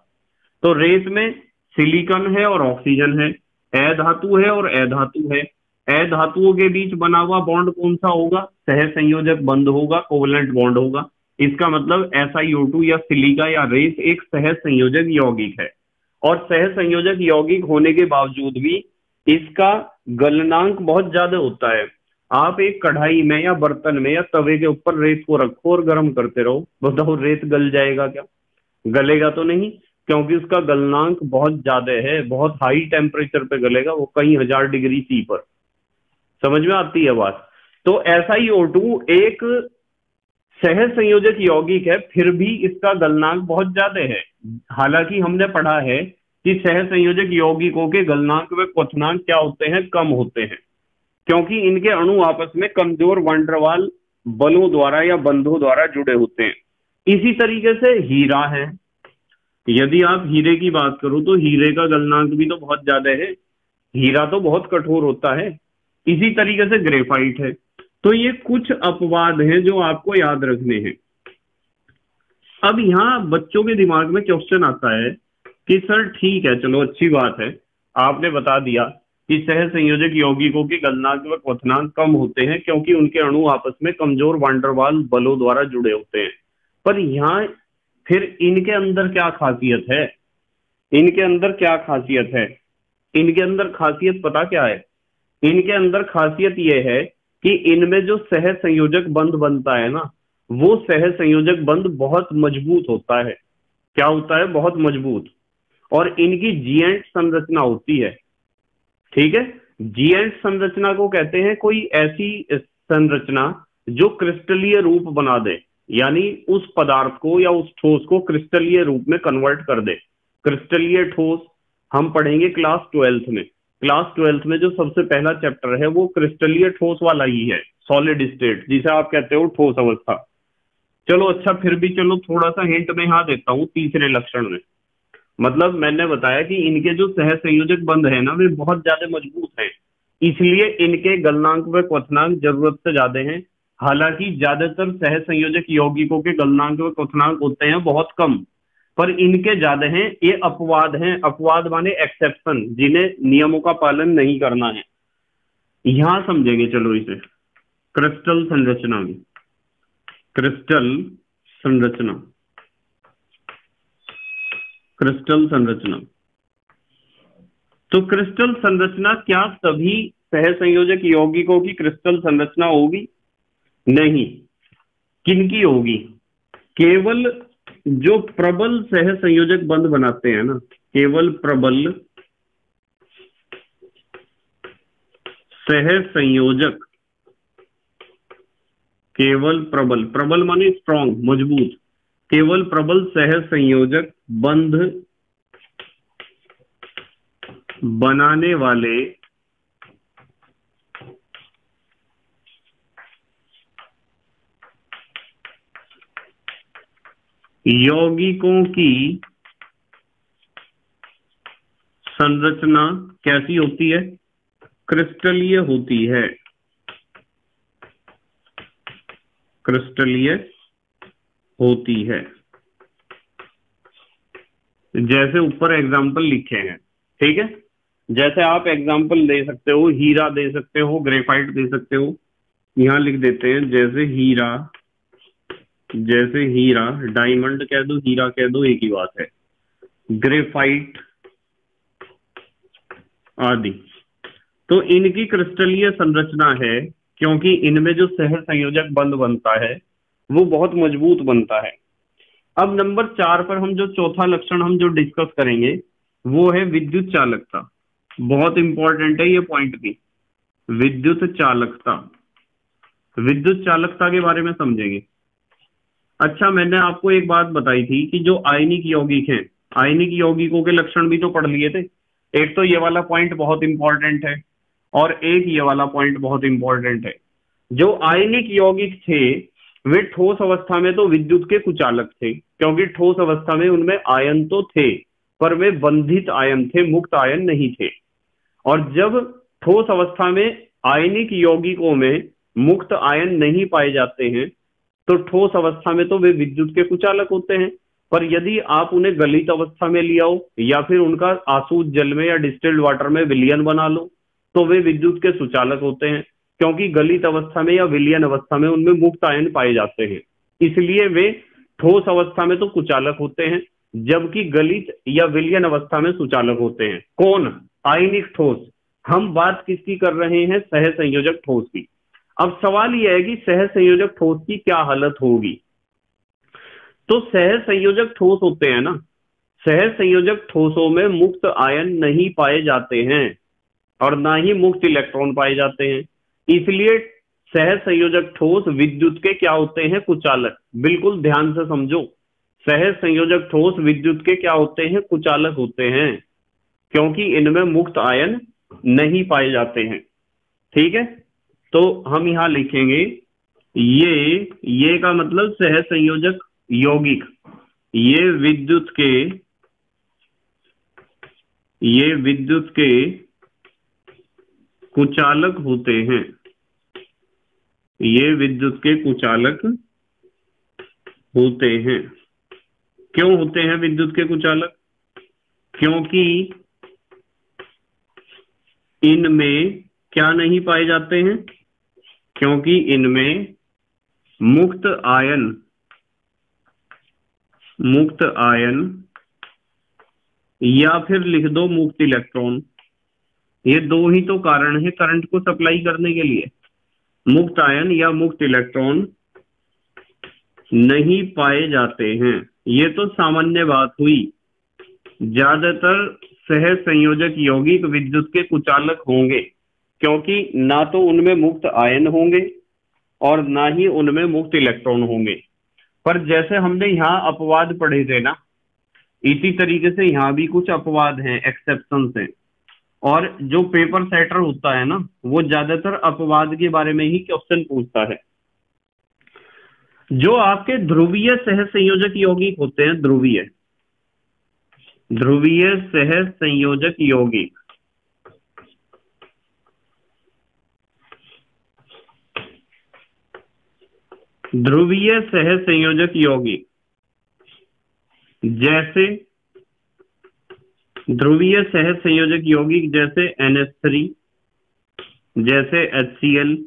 तो रेत में सिलिकन है और ऑक्सीजन है। ए धातु है और ए धातु है। ए धातुओं के बीच बना हुआ बॉन्ड कौन सा होगा? सह संयोजक बंद होगा कोवलेंट बॉन्ड होगा। इसका मतलब एस आई ओ टू या सिलिका या रेस एक सहज संयोजक यौगिक है। और सहज संयोजक यौगिक होने के बावजूद भी इसका गलनांक बहुत ज़्यादा होता है। आप एक कढ़ाई में या बर्तन में या तवे के ऊपर रेत को रखो और गर्म करते रहो। बताओ, रेत गल जाएगा क्या? गलेगा तो नहीं, क्योंकि उसका गलनांक बहुत ज़्यादा है, बहुत हाई टेम्परेचर पे गलेगा, वो कई हज़ार डिग्री सी पर। समझ में आती है बात? तो ऐसा ही ओ एक सहज संयोजक यौगिक है, फिर भी इसका गलनांक बहुत ज़्यादा है। हालाँकि हमने पढ़ा है कि सह संयोजक यौगिकों के गलनांक व क्वथनांक क्या होते हैं, कम होते हैं। क्योंकि इनके अणु आपस में कमज़ोर वंडरवाल बलों द्वारा या बंधों द्वारा जुड़े होते हैं। इसी तरीके से हीरा है। यदि आप हीरे की बात करो तो हीरे का गलनांक भी तो बहुत ज़्यादा है। हीरा तो बहुत कठोर होता है। इसी तरीके से ग्रेफाइट है। तो ये कुछ अपवाद हैं जो आपको याद रखने हैं। अब यहाँ बच्चों के दिमाग में क्वेश्चन आता है कि सर ठीक है, चलो अच्छी बात है। आपने बता दिया कि सह संयोजक यौगिकों के गलनांक व क्वथनांक कम होते हैं क्योंकि उनके अणु आपस में कमज़ोर वांडरवाल बलों द्वारा जुड़े होते हैं। पर यहाँ फिर इनके अंदर क्या खासियत है? इनके अंदर क्या खासियत है? इनके अंदर खासियत पता क्या है? इनके अंदर खासियत यह है कि इनमें जो सह संयोजक बंध बनता है ना, वो सह संयोजक बंध बहुत मज़बूत होता है। क्या होता है? बहुत मज़बूत। और इनकी जीएंट संरचना होती है। ठीक है? जीएंट संरचना को कहते हैं कोई ऐसी संरचना जो क्रिस्टलीय रूप बना दे, यानी उस पदार्थ को या उस ठोस को क्रिस्टलीय रूप में कन्वर्ट कर दे। क्रिस्टलीय ठोस हम पढ़ेंगे क्लास ट्वेल्थ में। क्लास ट्वेल्थ में जो सबसे पहला चैप्टर है, वो क्रिस्टलीय ठोस वाला ही है सॉलिड स्टेट जिसे आप कहते हो ठोस अवस्था। चलो अच्छा फिर भी चलो, थोड़ा सा हिंट में यहाँ देता हूँ तीसरे लक्षण में। मतलब मैंने बताया कि इनके जो सह संयोजक बंध है ना, वे बहुत ज़्यादा मज़बूत हैं। इसलिए इनके गलनांक व क्वथनांक ज़रूरत से ज़्यादा हैं। हालाँकि ज़्यादातर सह संयोजक यौगिकों के गलनांक व क्वथनांक होते हैं, बहुत कम। पर इनके ज़्यादा हैं, ये अपवाद हैं। अपवाद माने एक्सेप्शन, जिन्हें नियमों का पालन नहीं करना है। यहाँ समझेंगे, चलो इसे। क्रिस्टल संरचना में। क्रिस्टल संरचना। क्रिस्टल संरचना। तो क्रिस्टल संरचना क्या सभी सह संयोजक यौगिकों की क्रिस्टल संरचना होगी? नहीं। किनकी होगी? केवल जो प्रबल सह संयोजक बंध बनाते हैं ना, केवल प्रबल सह संयोजक केवल प्रबल। प्रबल माने स्ट्रॉन्ग मज़बूत। केवल प्रबल सह संयोजक बंध बनाने वाले यौगिकों की संरचना कैसी होती है? क्रिस्टलीय होती है। क्रिस्टलीय होती है। जैसे ऊपर एग्ज़ाम्पल लिखे हैं, ठीक है? जैसे आप एग्ज़ाम्पल दे सकते हो, हीरा दे सकते हो ग्रेफाइट दे सकते हो। यहाँ लिख देते हैं, जैसे हीरा जैसे हीरा डायमंड कह दो, हीरा कह दो, एक ही बात है। ग्रेफाइट आदि। तो इनकी क्रिस्टलीय संरचना है, क्योंकि इनमें जो सह संयोजक बंद बनता है वो बहुत मज़बूत बनता है। अब नंबर चार पर हम जो चौथा लक्षण हम जो डिस्कस करेंगे, वो है विद्युत चालकता। बहुत इंपॉर्टेंट है ये पॉइंट भी। विद्युत चालकता। विद्युत चालकता के बारे में समझेंगे। अच्छा मैंने आपको एक बात बताई थी कि जो आयनिक यौगिक हैं, आयनिक यौगिकों के लक्षण भी तो पढ़ लिए थे। एक तो ये वाला पॉइंट बहुत इंपॉर्टेंट है और एक ये वाला पॉइंट बहुत इंपॉर्टेंट है। जो आयनिक यौगिक थे वे ठोस अवस्था में तो विद्युत के कुचालक थे, क्योंकि ठोस अवस्था में उनमें आयन तो थे, पर वे बंधित आयन थे, मुक्त आयन नहीं थे। और जब ठोस अवस्था में आयनिक यौगिकों में मुक्त आयन नहीं पाए जाते हैं तो ठोस अवस्था में तो वे विद्युत के कुचालक होते हैं। पर यदि आप उन्हें गलित अवस्था में ले आओ, या फिर उनका आसूद जल में या डिस्टिल्ड वाटर में विलियन बना लो तो वे विद्युत के सुचालक होते हैं। क्योंकि गलित अवस्था में या विलियन अवस्था में उनमें मुक्त आयन पाए जाते हैं। इसलिए वे ठोस अवस्था में तो कुचालक होते हैं, जबकि गलित या विलियन अवस्था में सुचालक होते हैं। कौन? आयनिक ठोस। हम बात किसकी कर रहे हैं? सह संयोजक ठोस की। अब सवाल यह है कि सह संयोजक ठोस की क्या हालत होगी? तो सह संयोजक ठोस होते हैं ना। सह संयोजक ठोसों में मुक्त आयन नहीं पाए जाते हैं और ना ही मुक्त इलेक्ट्रॉन पाए जाते हैं। इसलिए सह संयोजक ठोस विद्युत के क्या होते हैं? कुचालक। बिल्कुल ध्यान से समझो। सह संयोजक ठोस विद्युत के क्या होते हैं? कुचालक होते हैं, क्योंकि इनमें मुक्त आयन नहीं पाए जाते हैं। ठीक है? तो हम यहाँ लिखेंगे, ये ये का मतलब सह संयोजक यौगिक। ये विद्युत के, ये विद्युत के कुचालक होते हैं। ये विद्युत के कुचालक होते हैं। क्यों होते हैं विद्युत के कुचालक? क्योंकि इनमें क्या नहीं पाए जाते हैं? क्योंकि इनमें मुक्त आयन मुक्त आयन या फिर लिख दो मुक्त इलेक्ट्रॉन। ये दो ही तो कारण है करंट को सप्लाई करने के लिए। मुक्त आयन या मुक्त इलेक्ट्रॉन नहीं पाए जाते हैं। ये तो सामान्य बात हुई। ज़्यादातर सह संयोजक यौगिक विद्युत के कुचालक होंगे, क्योंकि ना तो उनमें मुक्त आयन होंगे और ना ही उनमें मुक्त इलेक्ट्रॉन होंगे। पर जैसे हमने यहाँ अपवाद पढ़े थे ना, इसी तरीके से यहाँ भी कुछ अपवाद हैं एक्सेप्शन हैं। और जो पेपर सेटर होता है ना, वो ज़्यादातर अपवाद के बारे में ही क्वेश्चन पूछता है। जो आपके ध्रुवीय सह संयोजक यौगिक होते हैं, ध्रुवीय। ध्रुवीय सह संयोजक यौगिक। ध्रुवीय सह संयोजक यौगिक। जैसे ध्रुवीय सह संयोजक यौगिक जैसे NH3 जैसे एच सी एल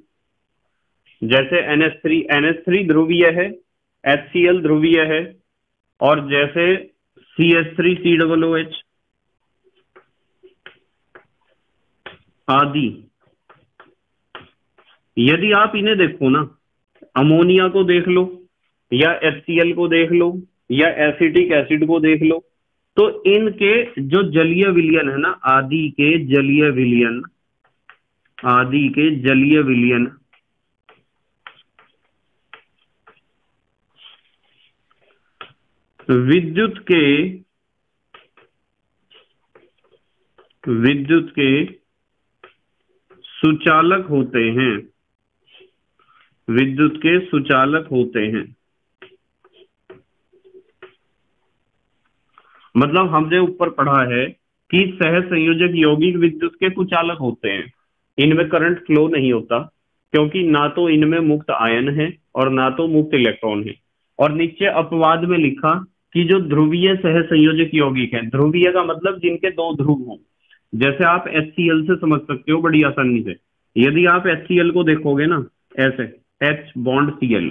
जैसे NH3 NH3 ध्रुवीय है एच सी एल ध्रुवीय है, और जैसे CH3 एच आदि। यदि आप इन्हें देखो ना, अमोनिया को देख लो, या HCl को देख लो, या एसिटिक एसिड को देख लो तो इनके जो जलीय विलियन है ना, आदि के जलीय विलियन, आदि के जलीय विलियन, विद्युत के विद्युत के सुचालक होते हैं, विद्युत के सुचालक होते हैं। मतलब हमने ऊपर पढ़ा है कि सह संयोजक यौगिक विद्युत के कुचालक होते हैं। इनमें करंट फ्लो नहीं होता, क्योंकि ना तो इनमें मुक्त आयन है और ना तो मुक्त इलेक्ट्रॉन है। और नीचे अपवाद में लिखा कि जो ध्रुवीय सह संयोजक यौगिक है, ध्रुवीय का मतलब जिनके दो ध्रुव हों। जैसे आप HCL से समझ सकते हो बड़ी आसानी से। यदि आप एच को देखोगे ना, ऐसे एच बॉन्ड सी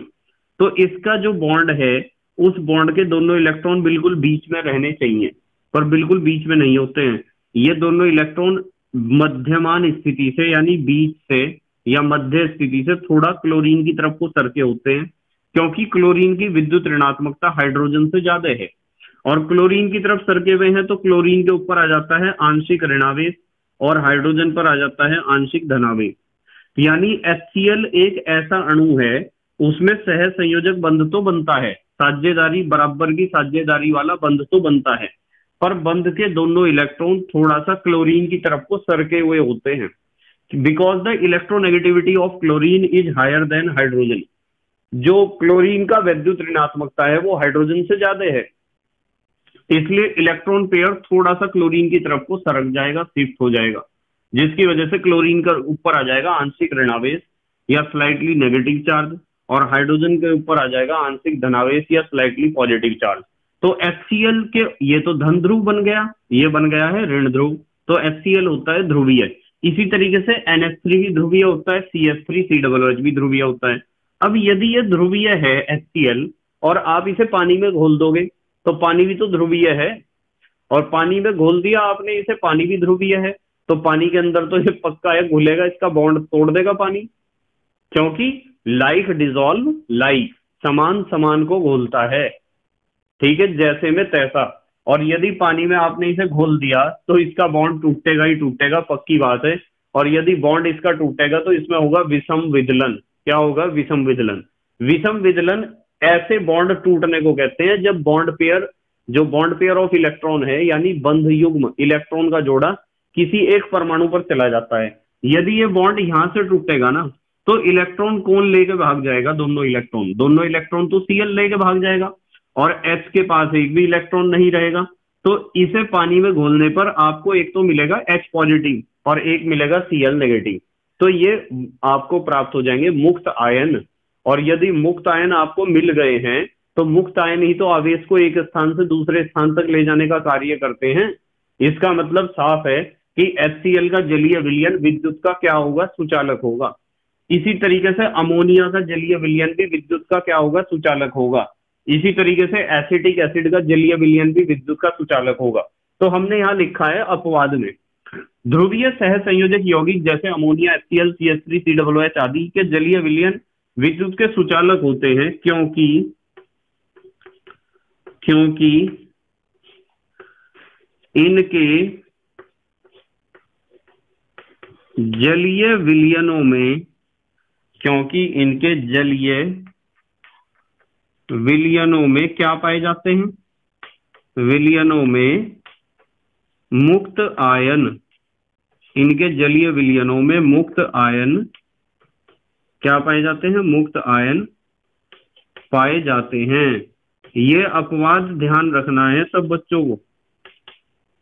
तो इसका जो बॉन्ड है उस बॉन्ड के दोनों इलेक्ट्रॉन बिल्कुल बीच में रहने चाहिए, पर बिल्कुल बीच में नहीं होते हैं। ये दोनों इलेक्ट्रॉन मध्यमान स्थिति से, यानी बीच से या मध्य स्थिति से थोड़ा क्लोरीन की तरफ़ को सरके होते हैं, क्योंकि क्लोरीन की विद्युत ऋणात्मकता हाइड्रोजन से ज़्यादा है। और क्लोरीन की तरफ़ सरके हुए हैं तो क्लोरीन के ऊपर आ जाता है आंशिक ऋणावेश और हाइड्रोजन पर आ जाता है आंशिक धनावेश। यानी एच एक ऐसा अणु है, उसमें सह संयोजक बंध तो बनता है साझेदारी, बराबर की साझेदारी वाला बंध तो बनता है। पर बंध के दोनों इलेक्ट्रॉन थोड़ा सा क्लोरीन की तरफ़ को सरके हुए होते हैं। Because the electronegativity of chlorine is higher than hydrogen जो क्लोरीन का वैद्युत ऋणात्मकता है, वो हाइड्रोजन से ज़्यादा है। इसलिए इलेक्ट्रॉन पेयर थोड़ा सा क्लोरीन की तरफ़ को सरक जाएगा शिफ्ट हो जाएगा। जिसकी वजह से क्लोरीन का ऊपर आ जाएगा आंशिक ऋणावेश या स्लाइटली नेगेटिव चार्ज और हाइड्रोजन के ऊपर आ जाएगा आंशिक धनावेश या स्लाइटली पॉजिटिव चार्ज तो एच के, ये तो धन ध्रुव बन गया, ये बन गया है ऋण ध्रुव तो एच होता है ध्रुवीय. इसी तरीके से NH3 भी ध्रुवीय होता है CH3 एच भी ध्रुवीय होता है. अब यदि ये ध्रुवीय है HCl और आप इसे पानी में घोल दोगे तो पानी भी तो ध्रुवीय है. और पानी में घोल दिया आपने, इसे पानी भी ध्रुवीय है. तो पानी के अंदर तो ये पक्का है, घुलेगा, इसका बॉन्ड तोड़ देगा पानी. क्योंकि लाइक डिजोल्व लाइक समान समान को घोलता है। ठीक है, जैसे में तैसा। और यदि पानी में आपने इसे घोल दिया तो इसका बॉन्ड टूटेगा ही टूटेगा, पक्की बात है। और यदि बॉन्ड इसका टूटेगा तो इसमें होगा विषम विदलन। क्या होगा? विषम विदलन। विषम विदलन ऐसे बॉन्ड टूटने को कहते हैं, जब बॉन्ड पेयर जो बॉन्ड पेयर ऑफ़ इलेक्ट्रॉन है, यानी बंध युग्म इलेक्ट्रॉन का जोड़ा, किसी एक परमाणु पर चला जाता है। यदि ये बॉन्ड यहाँ से टूटेगा ना तो इलेक्ट्रॉन कौन लेके भाग जाएगा? दोनों इलेक्ट्रॉन। दोनों इलेक्ट्रॉन तो सीएल लेके भाग जाएगा और एच के पास एक भी इलेक्ट्रॉन नहीं रहेगा। तो इसे पानी में घोलने पर आपको एक तो मिलेगा एच पॉजिटिव और एक मिलेगा सीएल नेगेटिव तो ये आपको प्राप्त हो जाएँगे मुक्त आयन। और यदि मुक्त आयन आपको मिल गए हैं तो मुक्त आयन ही तो आवेश को एक स्थान से दूसरे स्थान तक ले जाने का कार्य करते हैं। इसका मतलब साफ़ है कि एच का जलीय विलयन विद्युत का क्या होगा? सुचालक होगा। इसी तरीके से अमोनिया का जलीय विलयन भी विद्युत का क्या होगा? सुचालक होगा। इसी तरीके से एसिटिक एसिड का जलीय विलयन भी विद्युत का सुचालक होगा। तो हमने यहाँ लिखा है अपवाद में। ध्रुवीय सह संयोजक यौगिक जैसे ammonia S C L C S three C W H आदि के जलीय विलयन विद्युत के सुचालक होते हैं क्योंकि क्योंकि इनके जलीय विलयनों में क्योंकि इनके जलीय विलियनों में क्या पाए जाते हैं? विलियनों में मुक्त आयन, इनके जलीय विलियनों में मुक्त आयन क्या पाए जाते हैं? मुक्त आयन पाए जाते हैं। ये अपवाद ध्यान रखना है सब बच्चों को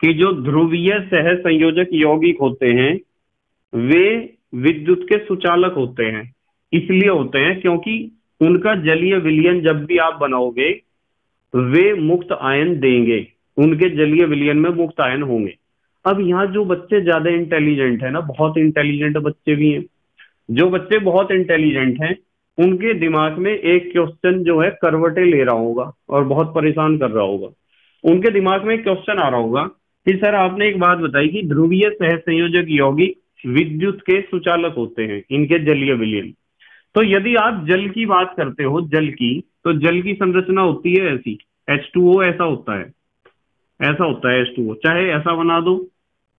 कि जो ध्रुवीय सह संयोजक यौगिक होते हैं, वे विद्युत के सुचालक होते हैं। इसलिए होते हैं क्योंकि उनका जलीय विलियन जब भी आप बनाओगे, वे मुक्त आयन देंगे। उनके जलीय विलियन में मुक्त आयन होंगे। अब यहाँ जो बच्चे ज़्यादा इंटेलिजेंट है ना, बहुत इंटेलिजेंट बच्चे भी हैं। जो बच्चे बहुत इंटेलिजेंट हैं, उनके दिमाग में एक क्वेश्चन जो है करवटे ले रहा होगा और बहुत परेशान कर रहा होगा। उनके दिमाग में क्वेश्चन आ रहा होगा कि, सर, आपने एक बात बताई कि ध्रुवीय सह संयोजक यौगिक विद्युत के सुचालक होते हैं, इनके जलीय विलियन। तो यदि आप जल की बात करते हो, जल की तो जल की संरचना होती है ऐसी। H2O ऐसा होता है। ऐसा होता है H2O चाहे ऐसा बना दो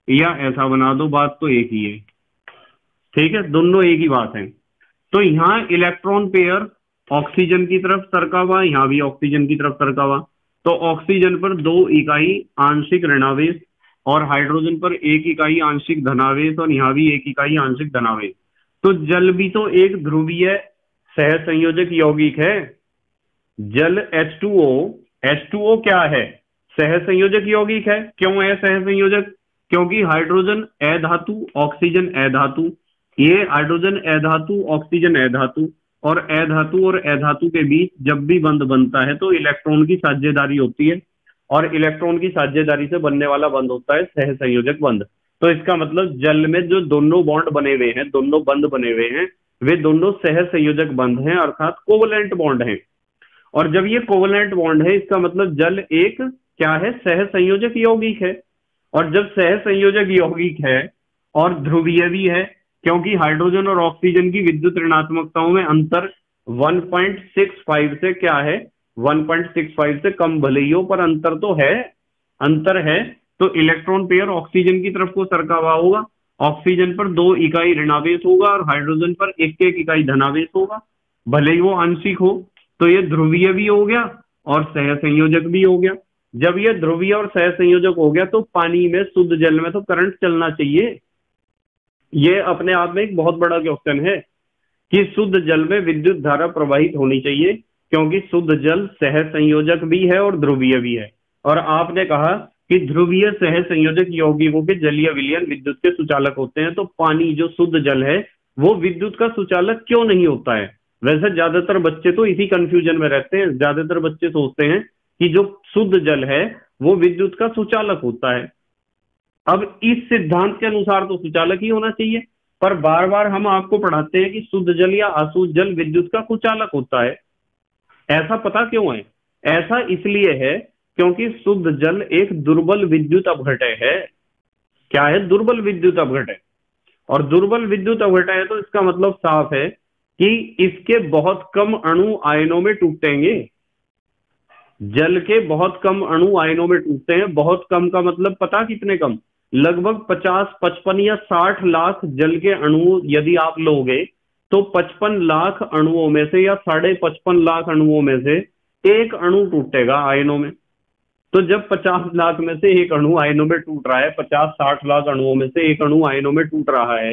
या ऐसा बना दो, बात तो एक ही है। ठीक है? दोनों एक ही बात है। तो यहाँ इलेक्ट्रॉन पेयर ऑक्सीजन की तरफ़ सरका हुआ यहाँ भी ऑक्सीजन की तरफ़ सरका हुआ तो ऑक्सीजन पर दो इकाई आंशिक ऋणावेश और हाइड्रोजन पर एक इकाई आंशिक धनावेश और यहाँ भी एक इकाई आंशिक धनावेश। तो जल भी तो एक ध्रुवीय सह संयोजक यौगिक है। जल H2O H2O क्या है? सह संयोजक यौगिक है। क्यों है सह संयोजक क्योंकि हाइड्रोजन अधातु ऑक्सीजन अधातु ये हाइड्रोजन अधातु ऑक्सीजन अधातु और अधातु और अधातु के बीच जब भी बंद बनता है तो इलेक्ट्रॉन की साझेदारी होती है और इलेक्ट्रॉन की साझेदारी से बनने वाला बंद होता है सह संयोजक बंद तो इसका मतलब जल में जो दोनों बॉन्ड बने हुए हैं, दोनों बंद बने हुए हैं, वे दोनों सह संयोजक बंद हैं, अर्थात कोवलेंट बॉन्ड हैं। और जब ये कोवलेंट बॉन्ड है, इसका मतलब जल एक क्या है? सह संयोजक यौगिक है। और जब सह संयोजक यौगिक है और ध्रुवीय भी है, क्योंकि हाइड्रोजन और ऑक्सीजन की विद्युत ऋणात्मकताओं में अंतर 1.65 से क्या है? 1.65 से कम, भले ही हो, पर अंतर तो है, अंतर है तो इलेक्ट्रॉन पेयर ऑक्सीजन की तरफ़ को सरका हुआ होगा। ऑक्सीजन पर दो इकाई ऋणावेश होगा और हाइड्रोजन पर एक एक इकाई धनावेश होगा। भले ही वो आंशिक हो तो ये ध्रुवीय भी हो गया और सह संयोजक भी हो गया। जब ये ध्रुवीय और सह संयोजक हो गया तो पानी में शुद्ध जल में तो करंट चलना चाहिए। ये अपने आप में एक बहुत बड़ा क्वेश्चन है कि शुद्ध जल में विद्युत धारा प्रवाहित होनी चाहिए, क्योंकि शुद्ध जल सह संयोजक भी है और ध्रुवीय भी है। और आपने कहा कि ध्रुवीय सह संयोजक यौगिकों के जलीय विलयन विद्युत के सुचालक होते हैं तो पानी जो शुद्ध जल है, वो विद्युत का सुचालक क्यों नहीं होता है? वैसे ज़्यादातर बच्चे तो इसी कंफ्यूजन में रहते हैं। ज़्यादातर बच्चे सोचते हैं कि जो शुद्ध जल है, वो विद्युत का सुचालक होता है। अब इस सिद्धांत के अनुसार तो सुचालक ही होना चाहिए। पर बार बार हम आपको पढ़ाते हैं कि शुद्ध जल या अशुद्ध जल विद्युत का कुचालक होता है। ऐसा पता क्यों है? ऐसा इसलिए है क्योंकि शुद्ध जल एक दुर्बल विद्युत अपघटय है। क्या है? दुर्बल विद्युत अपघटय और दुर्बल विद्युत अपघटय है तो इसका मतलब साफ़ है कि इसके बहुत कम अणु आयनों में टूटेंगे। जल के बहुत कम अणु आयनों में टूटते हैं। बहुत कम का मतलब पता कितने कम? लगभग 50, 55 या 60 लाख जल के अणु यदि आप लोगे तो 55 लाख अणुओं में से या साढ़े पचपन लाख अणुओं में से एक अणु टूटेगा आयनों में। तो जब 50 लाख में से एक अणु आयनों में टूट रहा है 50-60 लाख अणुओं में से एक अणु आयनों में टूट रहा है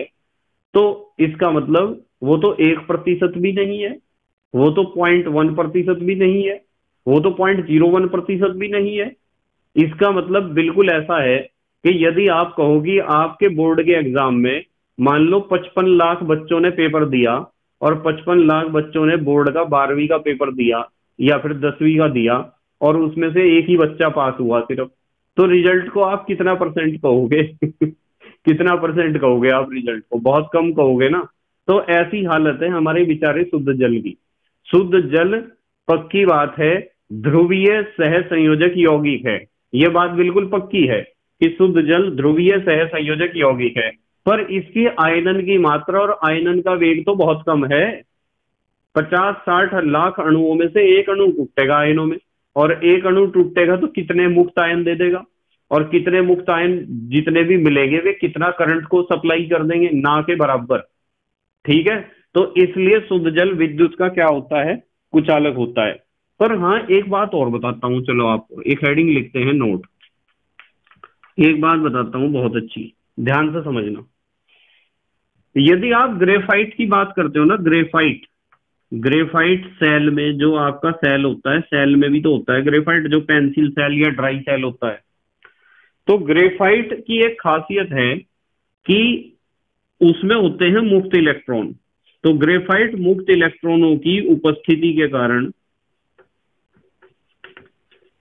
तो इसका मतलब वो तो एक प्रतिशत भी नहीं है, वो तो पॉइंट वन प्रतिशत भी नहीं है, वो तो पॉइंट ज़ीरो वन प्रतिशत भी नहीं है। इसका मतलब बिल्कुल ऐसा है कि यदि आप कहोगी आपके बोर्ड के एग्ज़ाम में मान लो पचपन लाख बच्चों ने पेपर दिया और पचपन लाख बच्चों ने बोर्ड का बारहवीं का पेपर दिया या फिर दसवीं का दिया और उसमें से एक ही बच्चा पास हुआ सिर्फ़। तो रिज़ल्ट को आप कितना परसेंट कहोगे? (laughs) कितना परसेंट कहोगे आप रिज़ल्ट को? बहुत कम कहोगे ना? तो ऐसी हालत है हमारे बेचारे शुद्ध जल की। शुद्ध जल पक्की बात है, ध्रुवीय सह संयोजक यौगिक है। ये बात बिल्कुल पक्की है कि शुद्ध जल ध्रुवीय सह संयोजक यौगिक है। पर इसकी आयनन की मात्रा और आयनन का वेग तो बहुत कम है। पचास साठ लाख अणुओं में से एक अणु टूटेगा आयनों में। और एक अणु टूटेगा तो कितने मुक्त आयन दे देगा? और कितने मुक्त आयन जितने भी मिलेंगे, वे कितना करंट को सप्लाई कर देंगे? ना के बराबर। ठीक है? तो इसलिए शुद्ध जल विद्युत का क्या होता है? कुचालक होता है। पर हाँ एक बात और बताता हूँ, चलो आपको एक हेडिंग लिखते हैं नोट एक बात बताता हूँ, बहुत अच्छी। ध्यान से समझना। यदि आप ग्रेफाइट की बात करते हो ना ग्रेफाइट ग्रेफाइट सेल में जो आपका सेल होता है, सेल में भी तो होता है, ग्रेफाइट जो पेंसिल सेल या ड्राई सेल होता है। तो ग्रेफाइट की एक खासियत है कि उसमें होते हैं मुफ़्त इलेक्ट्रॉन। तो ग्रेफाइट मुक्त इलेक्ट्रॉनों की उपस्थिति के कारण,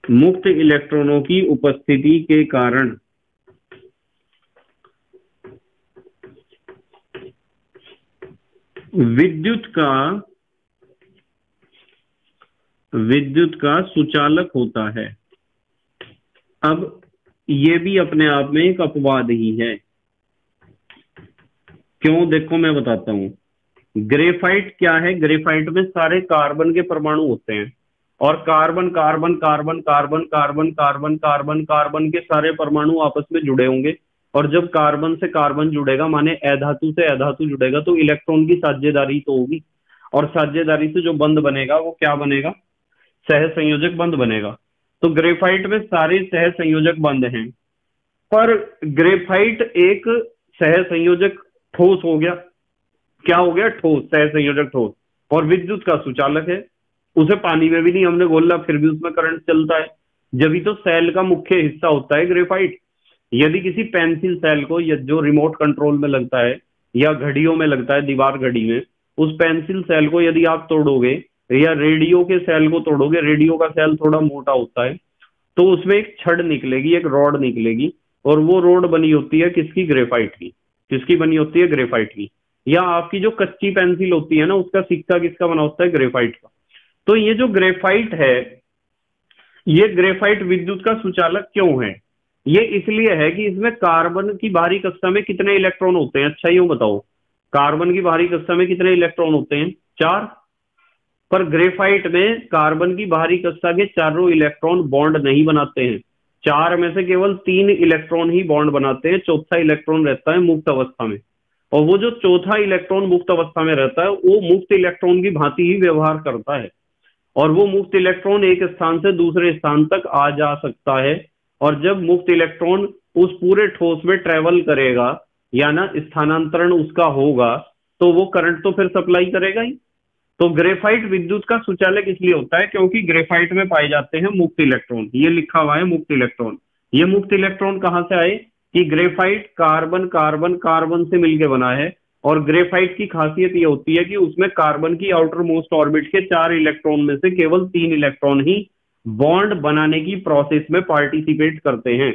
मुक्त इलेक्ट्रॉनों की उपस्थिति के कारण विद्युत का विद्युत का सुचालक होता है। अब ये भी अपने आप में एक अपवाद ही है। क्यों? देखो मैं बताता हूँ। ग्रेफाइट क्या है? ग्रेफाइट में सारे कार्बन के परमाणु होते हैं और carbon carbon carbon carbon carbon carbon carbon carbon के सारे परमाणु आपस में जुड़े होंगे और जब कार्बन से कार्बन जुड़ेगा, माने अधातु से अधातु जुड़ेगा तो इलेक्ट्रॉन की साझेदारी तो होगी। और साझेदारी से जो बंद बनेगा, वो क्या बनेगा? सह संयोजक बंद बनेगा। तो ग्रेफाइट में सारे सह संयोजक बंद हैं। पर ग्रेफाइट एक सह संयोजक ठोस हो गया। क्या हो गया? ठोस सह संयोजक ठोस। और विद्युत का सुचालक है। उसे पानी में भी नहीं हमने बोला, फिर भी उसमें करंट चलता है। जब तो सेल का मुख्य हिस्सा होता है ग्रेफाइट यदि किसी पेंसिल सेल को या जो रिमोट कंट्रोल में लगता है, या घड़ियों में लगता है, दीवार घड़ी में, उस पेंसिल सेल को यदि आप तोड़ोगे या रेडियो के सेल को तोड़ोगे, रेडियो का सेल थोड़ा मोटा होता है तो उसमें एक छड़ निकलेगी, एक रॉड निकलेगी, और वो रोड बनी होती है किसकी? ग्रेफाइट की। किसकी बनी होती है? ग्रेफाइट की। या आपकी जो कच्ची पेंसिल होती है ना, उसका सिक्का किसका बना होता है? ग्रेफाइट का। तो ये जो ग्रेफाइट है, ये ग्रेफाइट विद्युत का सुचालक क्यों है? ये इसलिए है कि इसमें कार्बन की बाहरी कक्षा में कितने इलेक्ट्रॉन होते हैं? अच्छा यूँ बताओ, कार्बन की बाहरी कक्षा में कितने इलेक्ट्रॉन होते हैं? चार। पर ग्रेफाइट में कार्बन की बाहरी कक्षा के चारों इलेक्ट्रॉन बॉन्ड नहीं बनाते हैं। चार में से केवल तीन इलेक्ट्रॉन ही बॉन्ड बनाते हैं, चौथा इलेक्ट्रॉन रहता है मुक्त अवस्था में। और वो जो चौथा इलेक्ट्रॉन मुक्त अवस्था में रहता है, वो मुक्त इलेक्ट्रॉन की भांति ही व्यवहार करता है। और वो मुक्त इलेक्ट्रॉन एक स्थान से दूसरे स्थान तक आ जा सकता है। और जब मुक्त इलेक्ट्रॉन उस पूरे ठोस में ट्रेवल करेगा, या ना स्थानांतरण उसका होगा तो वो करंट तो फिर सप्लाई करेगा ही। तो ग्रेफाइट विद्युत का सुचालक इसलिए होता है क्योंकि ग्रेफाइट में पाए जाते हैं मुक्त इलेक्ट्रॉन ये लिखा हुआ है मुक्त इलेक्ट्रॉन ये मुक्त इलेक्ट्रॉन कहाँ से आए? कि ग्रेफाइट कार्बन कार्बन कार्बन से मिलकर बना है और ग्रेफाइट की खासियत ये होती है कि उसमें कार्बन की आउटर मोस्ट ऑर्बिट के चार इलेक्ट्रॉन में से केवल तीन इलेक्ट्रॉन ही बॉन्ड बनाने की प्रोसेस में पार्टिसिपेट करते हैं।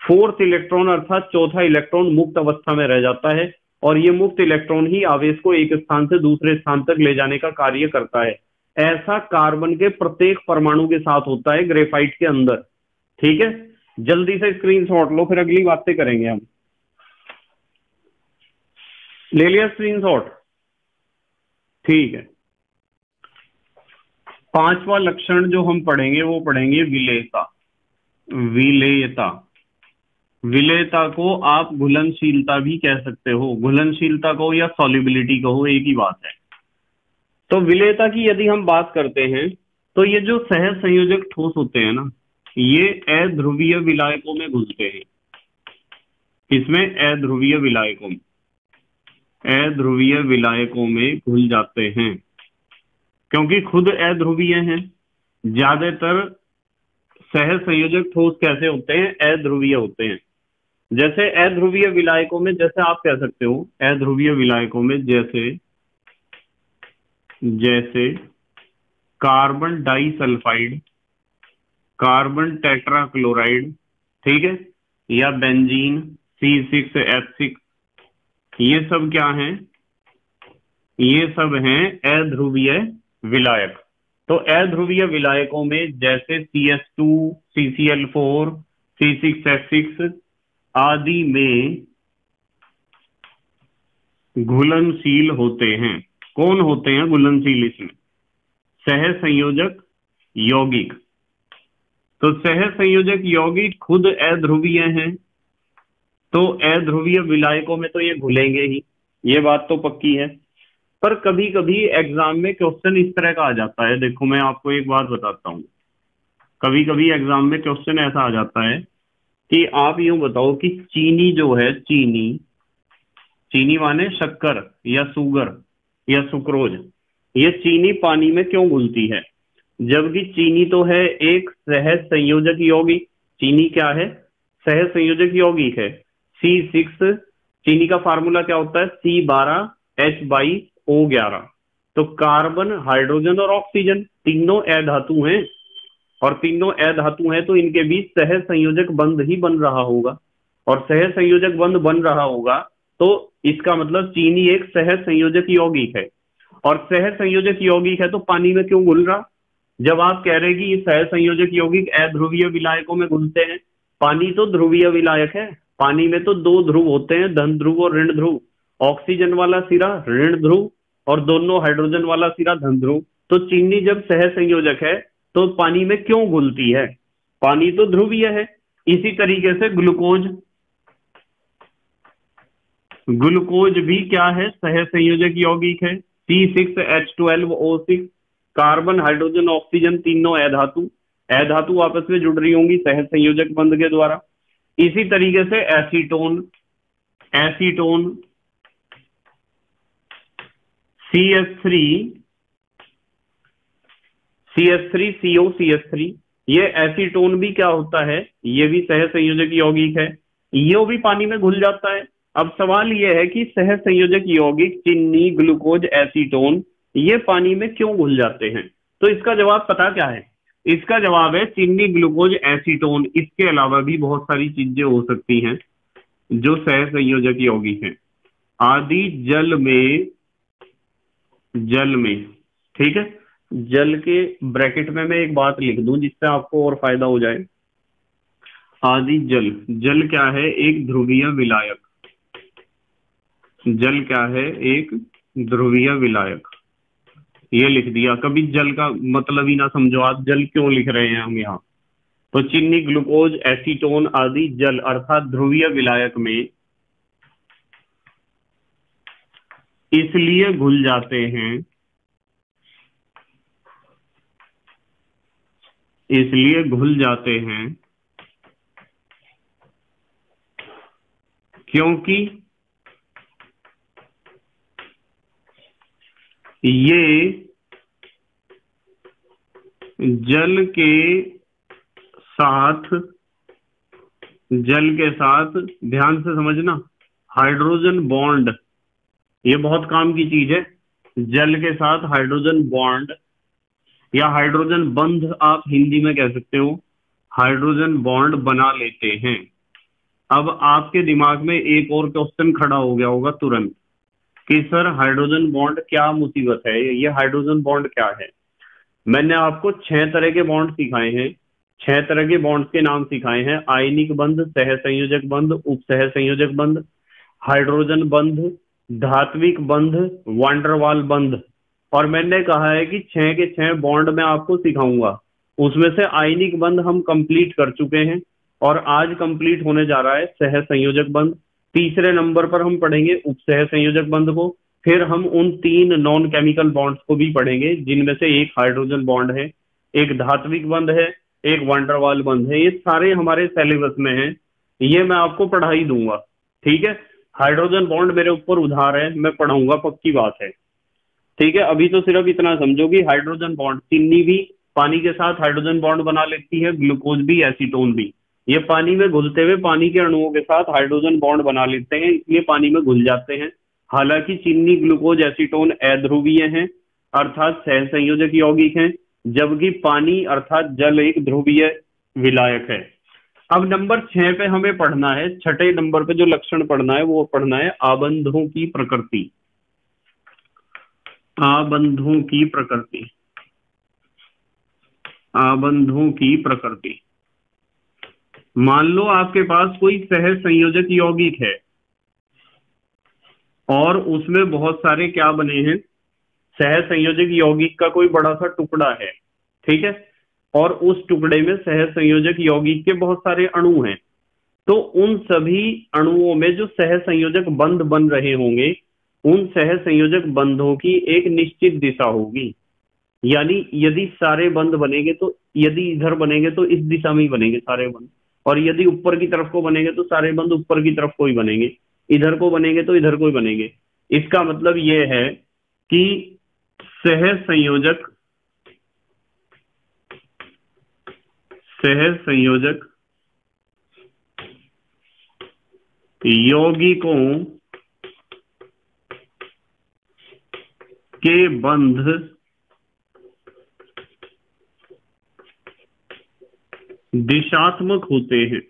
फोर्थ इलेक्ट्रॉन अर्थात चौथा इलेक्ट्रॉन मुक्त अवस्था में रह जाता है। और ये मुक्त इलेक्ट्रॉन ही आवेश को एक स्थान से दूसरे स्थान तक ले जाने का कार्य करता है। ऐसा कार्बन के प्रत्येक परमाणु के साथ होता है ग्रेफाइट के अंदर। ठीक है? जल्दी से स्क्रीन शॉट लो, फिर अगली बातें करेंगे हम। ले लिया स्क्रीन ठीक है। पांचवा लक्षण जो हम पढ़ेंगे, वो पढ़ेंगे विलेयता। विलेयता। विलेयता को आप घुलनशीलता भी कह सकते हो। घुलनशीलता को या सॉलिबिलिटी कहो, एक ही बात है। तो विलयता की यदि हम बात करते हैं तो ये जो सह संयोजक ठोस होते हैं ना, ये अध्रुवीय विलायकों में घुलते हैं। इसमें अध्रुवीय विलायकों में अध्रुवीय विलायकों में घुल जाते हैं। क्योंकि खुद अध्रुवीय हैं, ज़्यादातर सह संयोजक ठोस कैसे होते हैं? अध्रुवीय होते हैं। जैसे अध्रुवीय विलायकों में, जैसे आप कह सकते हो, अध्रुवीय विलायकों में जैसे जैसे कार्बन डाइसल्फाइड कार्बन टेट्राक्लोराइड ठीक है? या benzene C six F six ये सब क्या हैं? ये सब हैं अध्रुवीय विलायक। तो अध्रुवीय विलायकों में जैसे C S two C C L four C six F six आदि में घुलनशील होते हैं। कौन होते हैं घुलनशील इसमें? सह संयोजक यौगिक। तो सह संयोजक यौगिक खुद अध्रुवीय हैं तो अध्रुवीय विलायकों में तो ये घुलेंगे ही। ये बात तो पक्की है। पर कभी कभी एग्ज़ाम में क्वेश्चन इस तरह का आ जाता है। देखो, मैं आपको एक बात बताता हूँ। कभी कभी एग्ज़ाम में क्वेश्चन ऐसा आ जाता है कि आप यूँ बताओ कि चीनी जो है, चीनी चीनी माने शक्कर या सुगर या सुक्रोज, ये चीनी पानी में क्यों घुलती है? जबकि चीनी तो है एक सहज संयोजक यौगिक। चीनी क्या है? सहज संयोजक यौगिक है। सी सिक्स चीनी का फार्मूला क्या होता है? सी बारह एच बाईस ओ ग्यारह। तो कार्बन, हाइड्रोजन और ऑक्सीजन, तीनों अधातु हैं। और तीनों अधातु हैं तो इनके बीच सह संयोजक बंध ही बन रहा होगा। और सह संयोजक बंध बन रहा होगा तो इसका मतलब चीनी एक सह संयोजक यौगिक है। और सह संयोजक यौगिक है तो पानी में क्यों घुल रहा? जब आप कह रहे कि सह संयोजक यौगिक अध्रुवीय विलायकों में घुलते हैं, पानी तो ध्रुवीय विलायक है। पानी में तो दो ध्रुव होते हैं, धन ध्रुव और ऋण ध्रुव। ऑक्सीजन वाला सिरा, ऋण ध्रुव, और दोनों हाइड्रोजन वाला सिरा, धन ध्रुव। तो चीनी जब सह संयोजक है तो पानी में क्यों घुलती है? पानी तो ध्रुवीय है। इसी तरीके से ग्लूकोज। ग्लूकोज भी क्या है? सह संयोजक यौगिक है। C six H twelve O six carbon, hydrogen, oxygen तीनों अधातु अधातु आपस में जुड़ रही होंगी सह संयोजक बंध के द्वारा। इसी तरीके से acetone acetone C S three C S three CO C S three ये एसीटोन भी क्या होता है? ये भी सह संयोजक यौगिक है। ये भी पानी में घुल जाता है। अब सवाल यह है कि सह संयोजक यौगिक चीनी ग्लूकोज एसीटोन ये पानी में क्यों घुल जाते हैं? तो इसका जवाब पता क्या है? इसका जवाब है चीनी ग्लूकोज एसीटोन इसके अलावा भी बहुत सारी चीज़ें हो सकती हैं जो सह संयोजक यौगिक हैं। आदि जल में जल में, ठीक है? जल के ब्रैकेट में मैं एक बात लिख दूँ जिससे आपको और फ़ायदा हो जाए। आदि जल। जल क्या है? एक ध्रुवीय विलायक। जल क्या है? एक ध्रुवीय विलायक। ये लिख दिया। कभी जल का मतलब ही ना समझो आप। जल क्यों लिख रहे हैं हम यहाँ? तो चीनी ग्लूकोज, एसीटोन आदि जल अर्थात ध्रुवीय विलायक में इसलिए घुल जाते हैं इसलिए घुल जाते हैं। क्योंकि ये जल के साथ, जल के साथ, ध्यान से समझना हाइड्रोजन बॉन्ड ये बहुत काम की चीज़ है। जल के साथ हाइड्रोजन बॉन्ड या हाइड्रोजन बंध आप हिंदी में कह सकते हो हाइड्रोजन बॉन्ड बना लेते हैं। अब आपके दिमाग में एक और क्वेश्चन खड़ा हो गया होगा तुरंत, कि सर हाइड्रोजन बॉन्ड क्या मुसीबत है? ये हाइड्रोजन बॉन्ड क्या है? मैंने आपको छह तरह के बॉन्ड सिखाए हैं। छह तरह के बॉन्ड्स के नाम सिखाए हैं। आयनिक बंध सह संयोजक बंध उप सह संयोजक बंध हाइड्रोजन बंध, धात्विक बंध, वांडरवाल बंध। और मैंने कहा है कि छह के छह बॉन्ड मैं आपको सिखाऊँगा। उसमें से आयनिक बंद हम कंप्लीट कर चुके हैं और आज कंप्लीट होने जा रहा है सह संयोजक बंद तीसरे नंबर पर हम पढ़ेंगे उपसह संयोजक बंद को। फिर हम उन तीन नॉन केमिकल बॉन्ड्स को भी पढ़ेंगे, जिनमें से एक हाइड्रोजन बॉन्ड है, एक धात्विक बंद है, एक वांडरवाल बंद है। ये सारे हमारे सिलेबस में है। ये मैं आपको पढ़ाई दूँगा। ठीक है? हाइड्रोजन बॉन्ड मेरे ऊपर उधार है, मैं पढ़ाऊँगा, पक्की बात है। ठीक है, अभी तो सिर्फ़ इतना समझो कि हाइड्रोजन बॉन्ड चीनी भी पानी के साथ हाइड्रोजन बॉन्ड बना लेती है ग्लूकोज भी एसीटोन भी। ये पानी में घुलते हुए पानी के अणुओं के साथ हाइड्रोजन बॉन्ड बना लेते हैं, इसलिए पानी में घुल जाते हैं। हालाँकि चीनी ग्लूकोज एसीटोन अध्रुवीय हैं, अर्थात सह संयोजक यौगिक हैं, जबकि पानी अर्थात जल एक ध्रुवीय विलायक है। अब नंबर छह पे हमें पढ़ना है, छठे नंबर पे जो लक्षण पढ़ना है, वो पढ़ना है, आबंधों की प्रकृति। आबंधों की प्रकृति। आबंधों की प्रकृति। मान लो आपके पास कोई सह संयोजक यौगिक है और उसमें बहुत सारे क्या बने हैं? सह संयोजक यौगिक का कोई बड़ा सा टुकड़ा है, ठीक है? और उस टुकड़े में सह संयोजक यौगिक के बहुत सारे अणु हैं। तो उन सभी अणुओं में जो सह संयोजक बंध बन रहे होंगे उन सह संयोजक बंधों की एक निश्चित दिशा होगी। यानी यदि सारे बंध बनेंगे तो यदि इधर बनेंगे तो इस दिशा में ही बनेंगे सारे बंध। और यदि ऊपर की तरफ़ को बनेंगे तो सारे बंध ऊपर की तरफ़ को ही बनेंगे। इधर को बनेंगे तो इधर को ही बनेंगे। इसका मतलब यह है कि सह संयोजक सह संयोजक यौगिकों के बंध। दिशात्मक होते हैं।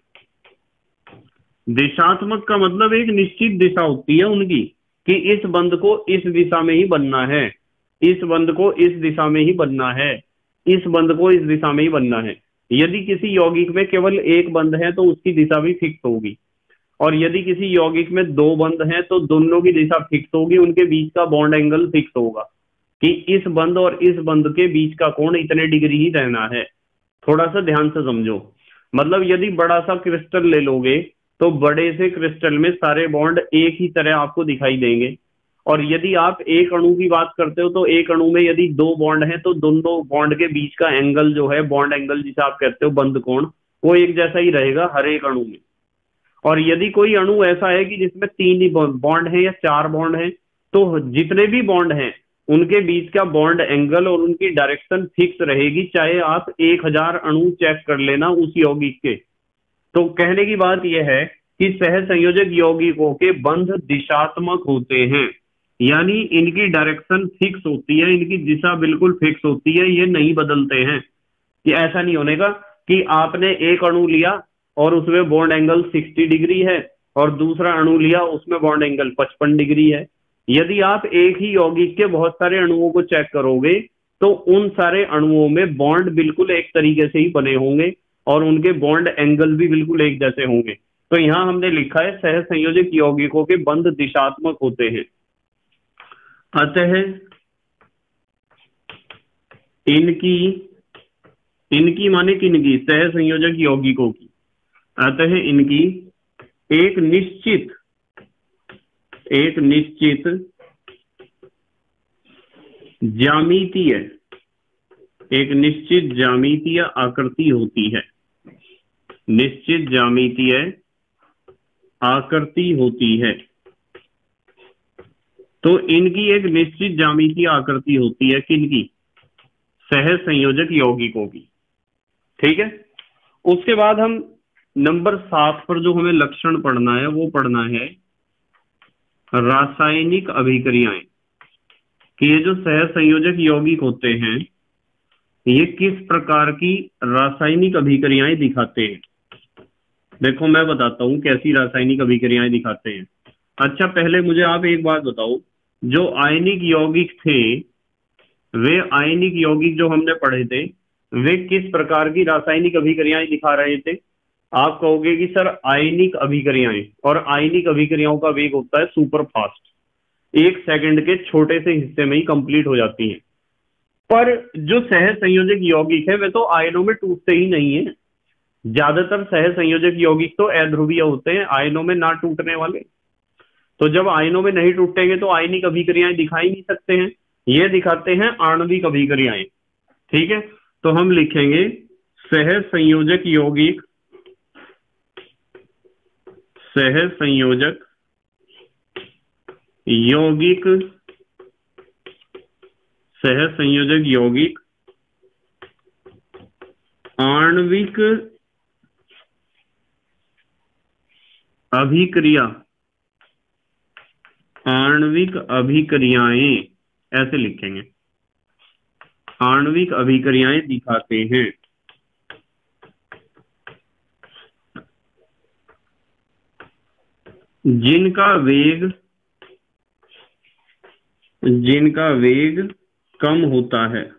दिशात्मक का मतलब एक निश्चित दिशा होती है उनकी कि इस बंद को इस दिशा में ही बनना है। इस बंद को इस दिशा में ही बनना है। इस बंद को इस दिशा में ही बनना है। यदि किसी यौगिक में केवल एक बंद है तो उसकी दिशा भी फिक्स होगी। और यदि किसी यौगिक में दो बंद हैं तो दोनों की दिशा फिक्स होगी, उनके बीच का बॉन्ड एंगल फिक्स होगा। कि इस बंद और इस बंद के बीच का कोण इतने डिग्री ही रहना है। थोड़ा सा ध्यान से समझो। मतलब यदि बड़ा सा क्रिस्टल ले लोगे तो बड़े से क्रिस्टल में सारे बॉन्ड एक ही तरह आपको दिखाई देंगे। और यदि आप एक अणु की बात करते हो तो एक अणु में यदि दो बॉन्ड हैं तो दोनों बॉन्ड के बीच का एंगल जो है, बॉन्ड एंगल जिसे आप कहते हो, बंद कोण, वो एक जैसा ही रहेगा हर एक अणु में। और यदि कोई अणु ऐसा है कि जिसमें तीन ही बॉन्ड है या चार बॉन्ड है तो जितने भी बॉन्ड हैं उनके बीच का बॉन्ड एंगल और उनकी डायरेक्शन फिक्स रहेगी, चाहे आप एक हज़ार अणु चेक कर लेना उस यौगिक के। तो कहने की बात यह है कि सह संयोजक यौगिकों के बंध दिशात्मक होते हैं। यानी इनकी डायरेक्शन फिक्स होती है, इनकी दिशा बिल्कुल फिक्स होती है, ये नहीं बदलते हैं। कि ऐसा नहीं होने का कि आपने एक अणु लिया और उसमें बॉन्ड एंगल 60 डिग्री है और दूसरा अणु लिया, उसमें बॉन्ड एंगल 55 डिग्री है। यदि आप एक ही यौगिक के बहुत सारे अणुओं को चेक करोगे तो उन सारे अणुओं में बॉन्ड बिल्कुल एक तरीके से ही बने होंगे और उनके बॉन्ड एंगल भी बिल्कुल एक जैसे होंगे। तो यहाँ हमने लिखा है सह संयोजक यौगिकों के बंद दिशात्मक होते हैं। अतः इनकी इनकी माने किनकी? सह संयोजक यौगिकों की। अतः इनकी, एक निश्चित एक निश्चित जामितीय एक निश्चित जामितीय आकृति होती है। निश्चित जामितीय आकृति होती है। तो इनकी एक निश्चित जामितीय आकृति होती है किनकी? सह संयोजक यौगिकों की। ठीक है? उसके बाद हम नंबर सात पर जो हमें लक्षण पढ़ना है, वो पढ़ना है रासायनिक अभिक्रियाएँ। कि ये जो सह संयोजक यौगिक होते हैं, ये किस प्रकार की रासायनिक अभिक्रियाएँ दिखाते हैं? देखो, मैं बताता हूँ कैसी रासायनिक अभिक्रियाएँ दिखाते हैं। अच्छा पहले मुझे आप एक बात बताओ। जो आयनिक यौगिक थे, वे आयनिक यौगिक जो हमने पढ़े थे, वे किस प्रकार की रासायनिक अभिक्रियाएँ दिखा रहे थे? आप कहोगे कि सर, आयनिक अभिक्रियाएँ, और आयनिक अभिक्रियाओं का वेग होता है सुपर फास्ट एक सेकंड के छोटे से हिस्से में ही कंप्लीट हो जाती है। पर जो सह संयोजक यौगिक है, वे तो आयनों में टूटते ही नहीं है। ज़्यादातर सह संयोजक यौगिक तो अध्रुवीय होते हैं, आयनों में ना टूटने वाले। तो जब आयनों में नहीं टूटेंगे तो आयनिक अभिक्रियाएँ दिखाई नहीं सकते हैं। ये दिखाते हैं आणविक अभिक्रियाएँ। ठीक है? तो हम लिखेंगे सह संयोजक यौगिक सह संयोजक, यौगिक सह संयोजक यौगिक, आणविक अभिक्रिया, आणविक अभिक्रियाएँ, ऐसे लिखेंगे। आणविक अभिक्रियाएँ दिखाते हैं। जिनका वेग जिनका वेग कम होता है।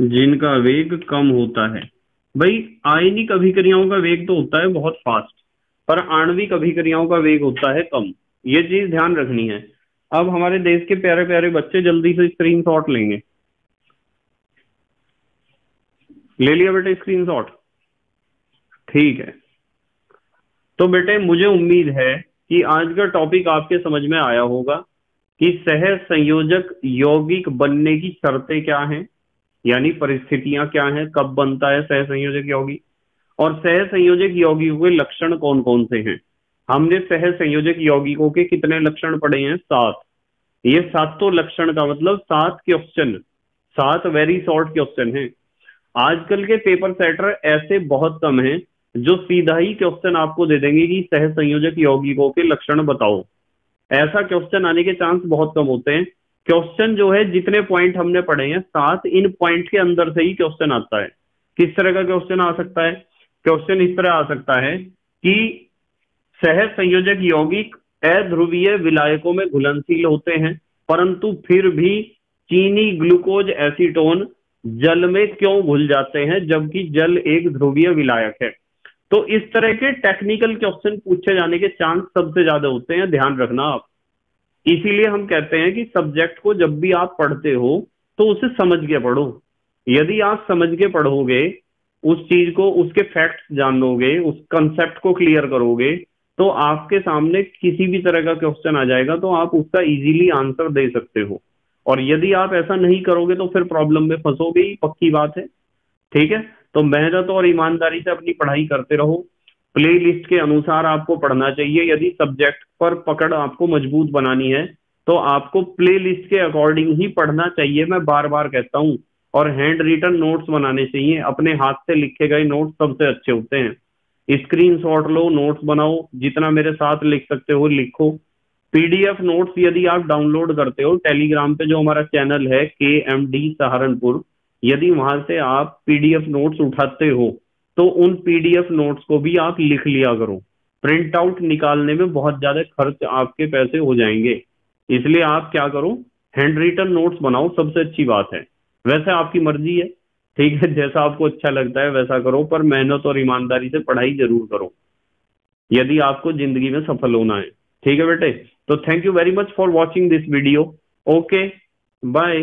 जिनका वेग कम होता है। भाई, आयनिक अभिक्रियाओं का वेग तो होता है बहुत फास्ट पर आणविक अभिक्रियाओं का वेग होता है कम। ये चीज़ ध्यान रखनी है। अब हमारे देश के प्यारे प्यारे बच्चे जल्दी से स्क्रीन शॉट लेंगे। ले लिया बेटा स्क्रीन शॉट ठीक है। तो बेटे, मुझे उम्मीद है कि आज का टॉपिक आपके समझ में आया होगा कि सह संयोजक यौगिक बनने की शर्तें क्या हैं, यानी परिस्थितियाँ क्या हैं, कब बनता है सह संयोजक यौगिक और सह संयोजक यौगिकों के लक्षण कौन कौन से हैं? हमने सह संयोजक यौगिकों के कितने लक्षण पढ़े हैं? सात। ये सातों लक्षण का मतलब सात क्वेश्चन सात वेरी शॉर्ट क्वेश्चन है। आजकल के पेपर सेटर ऐसे बहुत कम हैं जो सीधा ही क्वेश्चन आपको दे देंगे कि सह संयोजक यौगिकों के लक्षण बताओ। ऐसा क्वेश्चन आने के चांस बहुत कम होते हैं। क्वेश्चन जो है, जितने पॉइंट हमने पढ़े हैं, सात इन पॉइंट के अंदर से ही क्वेश्चन आता है। किस तरह का क्वेश्चन आ सकता है? क्वेश्चन इस तरह आ सकता है कि सह संयोजक यौगिक अध्रुवीय विलायकों में घुलनशील होते हैं, परंतु फिर भी चीनी ग्लूकोज एसीटोन जल में क्यों घुल जाते हैं, जबकि जल एक ध्रुवीय विलायक है? तो इस तरह के टेक्निकल क्वेश्चन पूछे जाने के चांस सबसे ज़्यादा होते हैं, ध्यान रखना आप। इसीलिए हम कहते हैं कि सब्जेक्ट को जब भी आप पढ़ते हो तो उसे समझ के पढ़ो। यदि आप समझ के पढ़ोगे, उस चीज़ को, उसके फैक्ट्स जान लोगे उस कंसेप्ट को क्लियर करोगे तो आपके सामने किसी भी तरह का क्वेश्चन आ जाएगा तो आप उसका इजीली आंसर दे सकते हो। और यदि आप ऐसा नहीं करोगे तो फिर प्रॉब्लम में फंसोगे ही, पक्की बात है। ठीक है? तो मेहनत और ईमानदारी से अपनी पढ़ाई करते रहो। प्ले लिस्ट के अनुसार आपको पढ़ना चाहिए। यदि सब्जेक्ट पर पकड़ आपको मज़बूत बनानी है तो आपको प्ले लिस्ट के अकॉर्डिंग ही पढ़ना चाहिए। मैं बार बार कहता हूँ, और हैंड रिटन नोट्स बनाने चाहिए। अपने हाथ से लिखे गए नोट्स सबसे अच्छे होते हैं। स्क्रीन शॉट लो, नोट्स बनाओ। जितना मेरे साथ लिख सकते हो, लिखो। पीडीएफ नोट्स यदि आप डाउनलोड करते हो, टेलीग्राम पे जो हमारा चैनल है के एम डी सहारनपुर यदि वहाँ से आप पीडीएफ नोट्स उठाते हो तो उन पीडीएफ नोट्स को भी आप लिख लिया करो। प्रिंट आउट निकालने में बहुत ज़्यादा खर्च आपके पैसे हो जाएँगे। इसलिए आप क्या करो हैंड रिटन नोट्स बनाओ, सबसे अच्छी बात है। वैसे आपकी मर्ज़ी है, ठीक है, जैसा आपको अच्छा लगता है वैसा करो, पर मेहनत और ईमानदारी से पढ़ाई ज़रूर करो, यदि आपको ज़िंदगी में सफल होना है। ठीक है बेटे? तो thank you very much for watching this video okay bye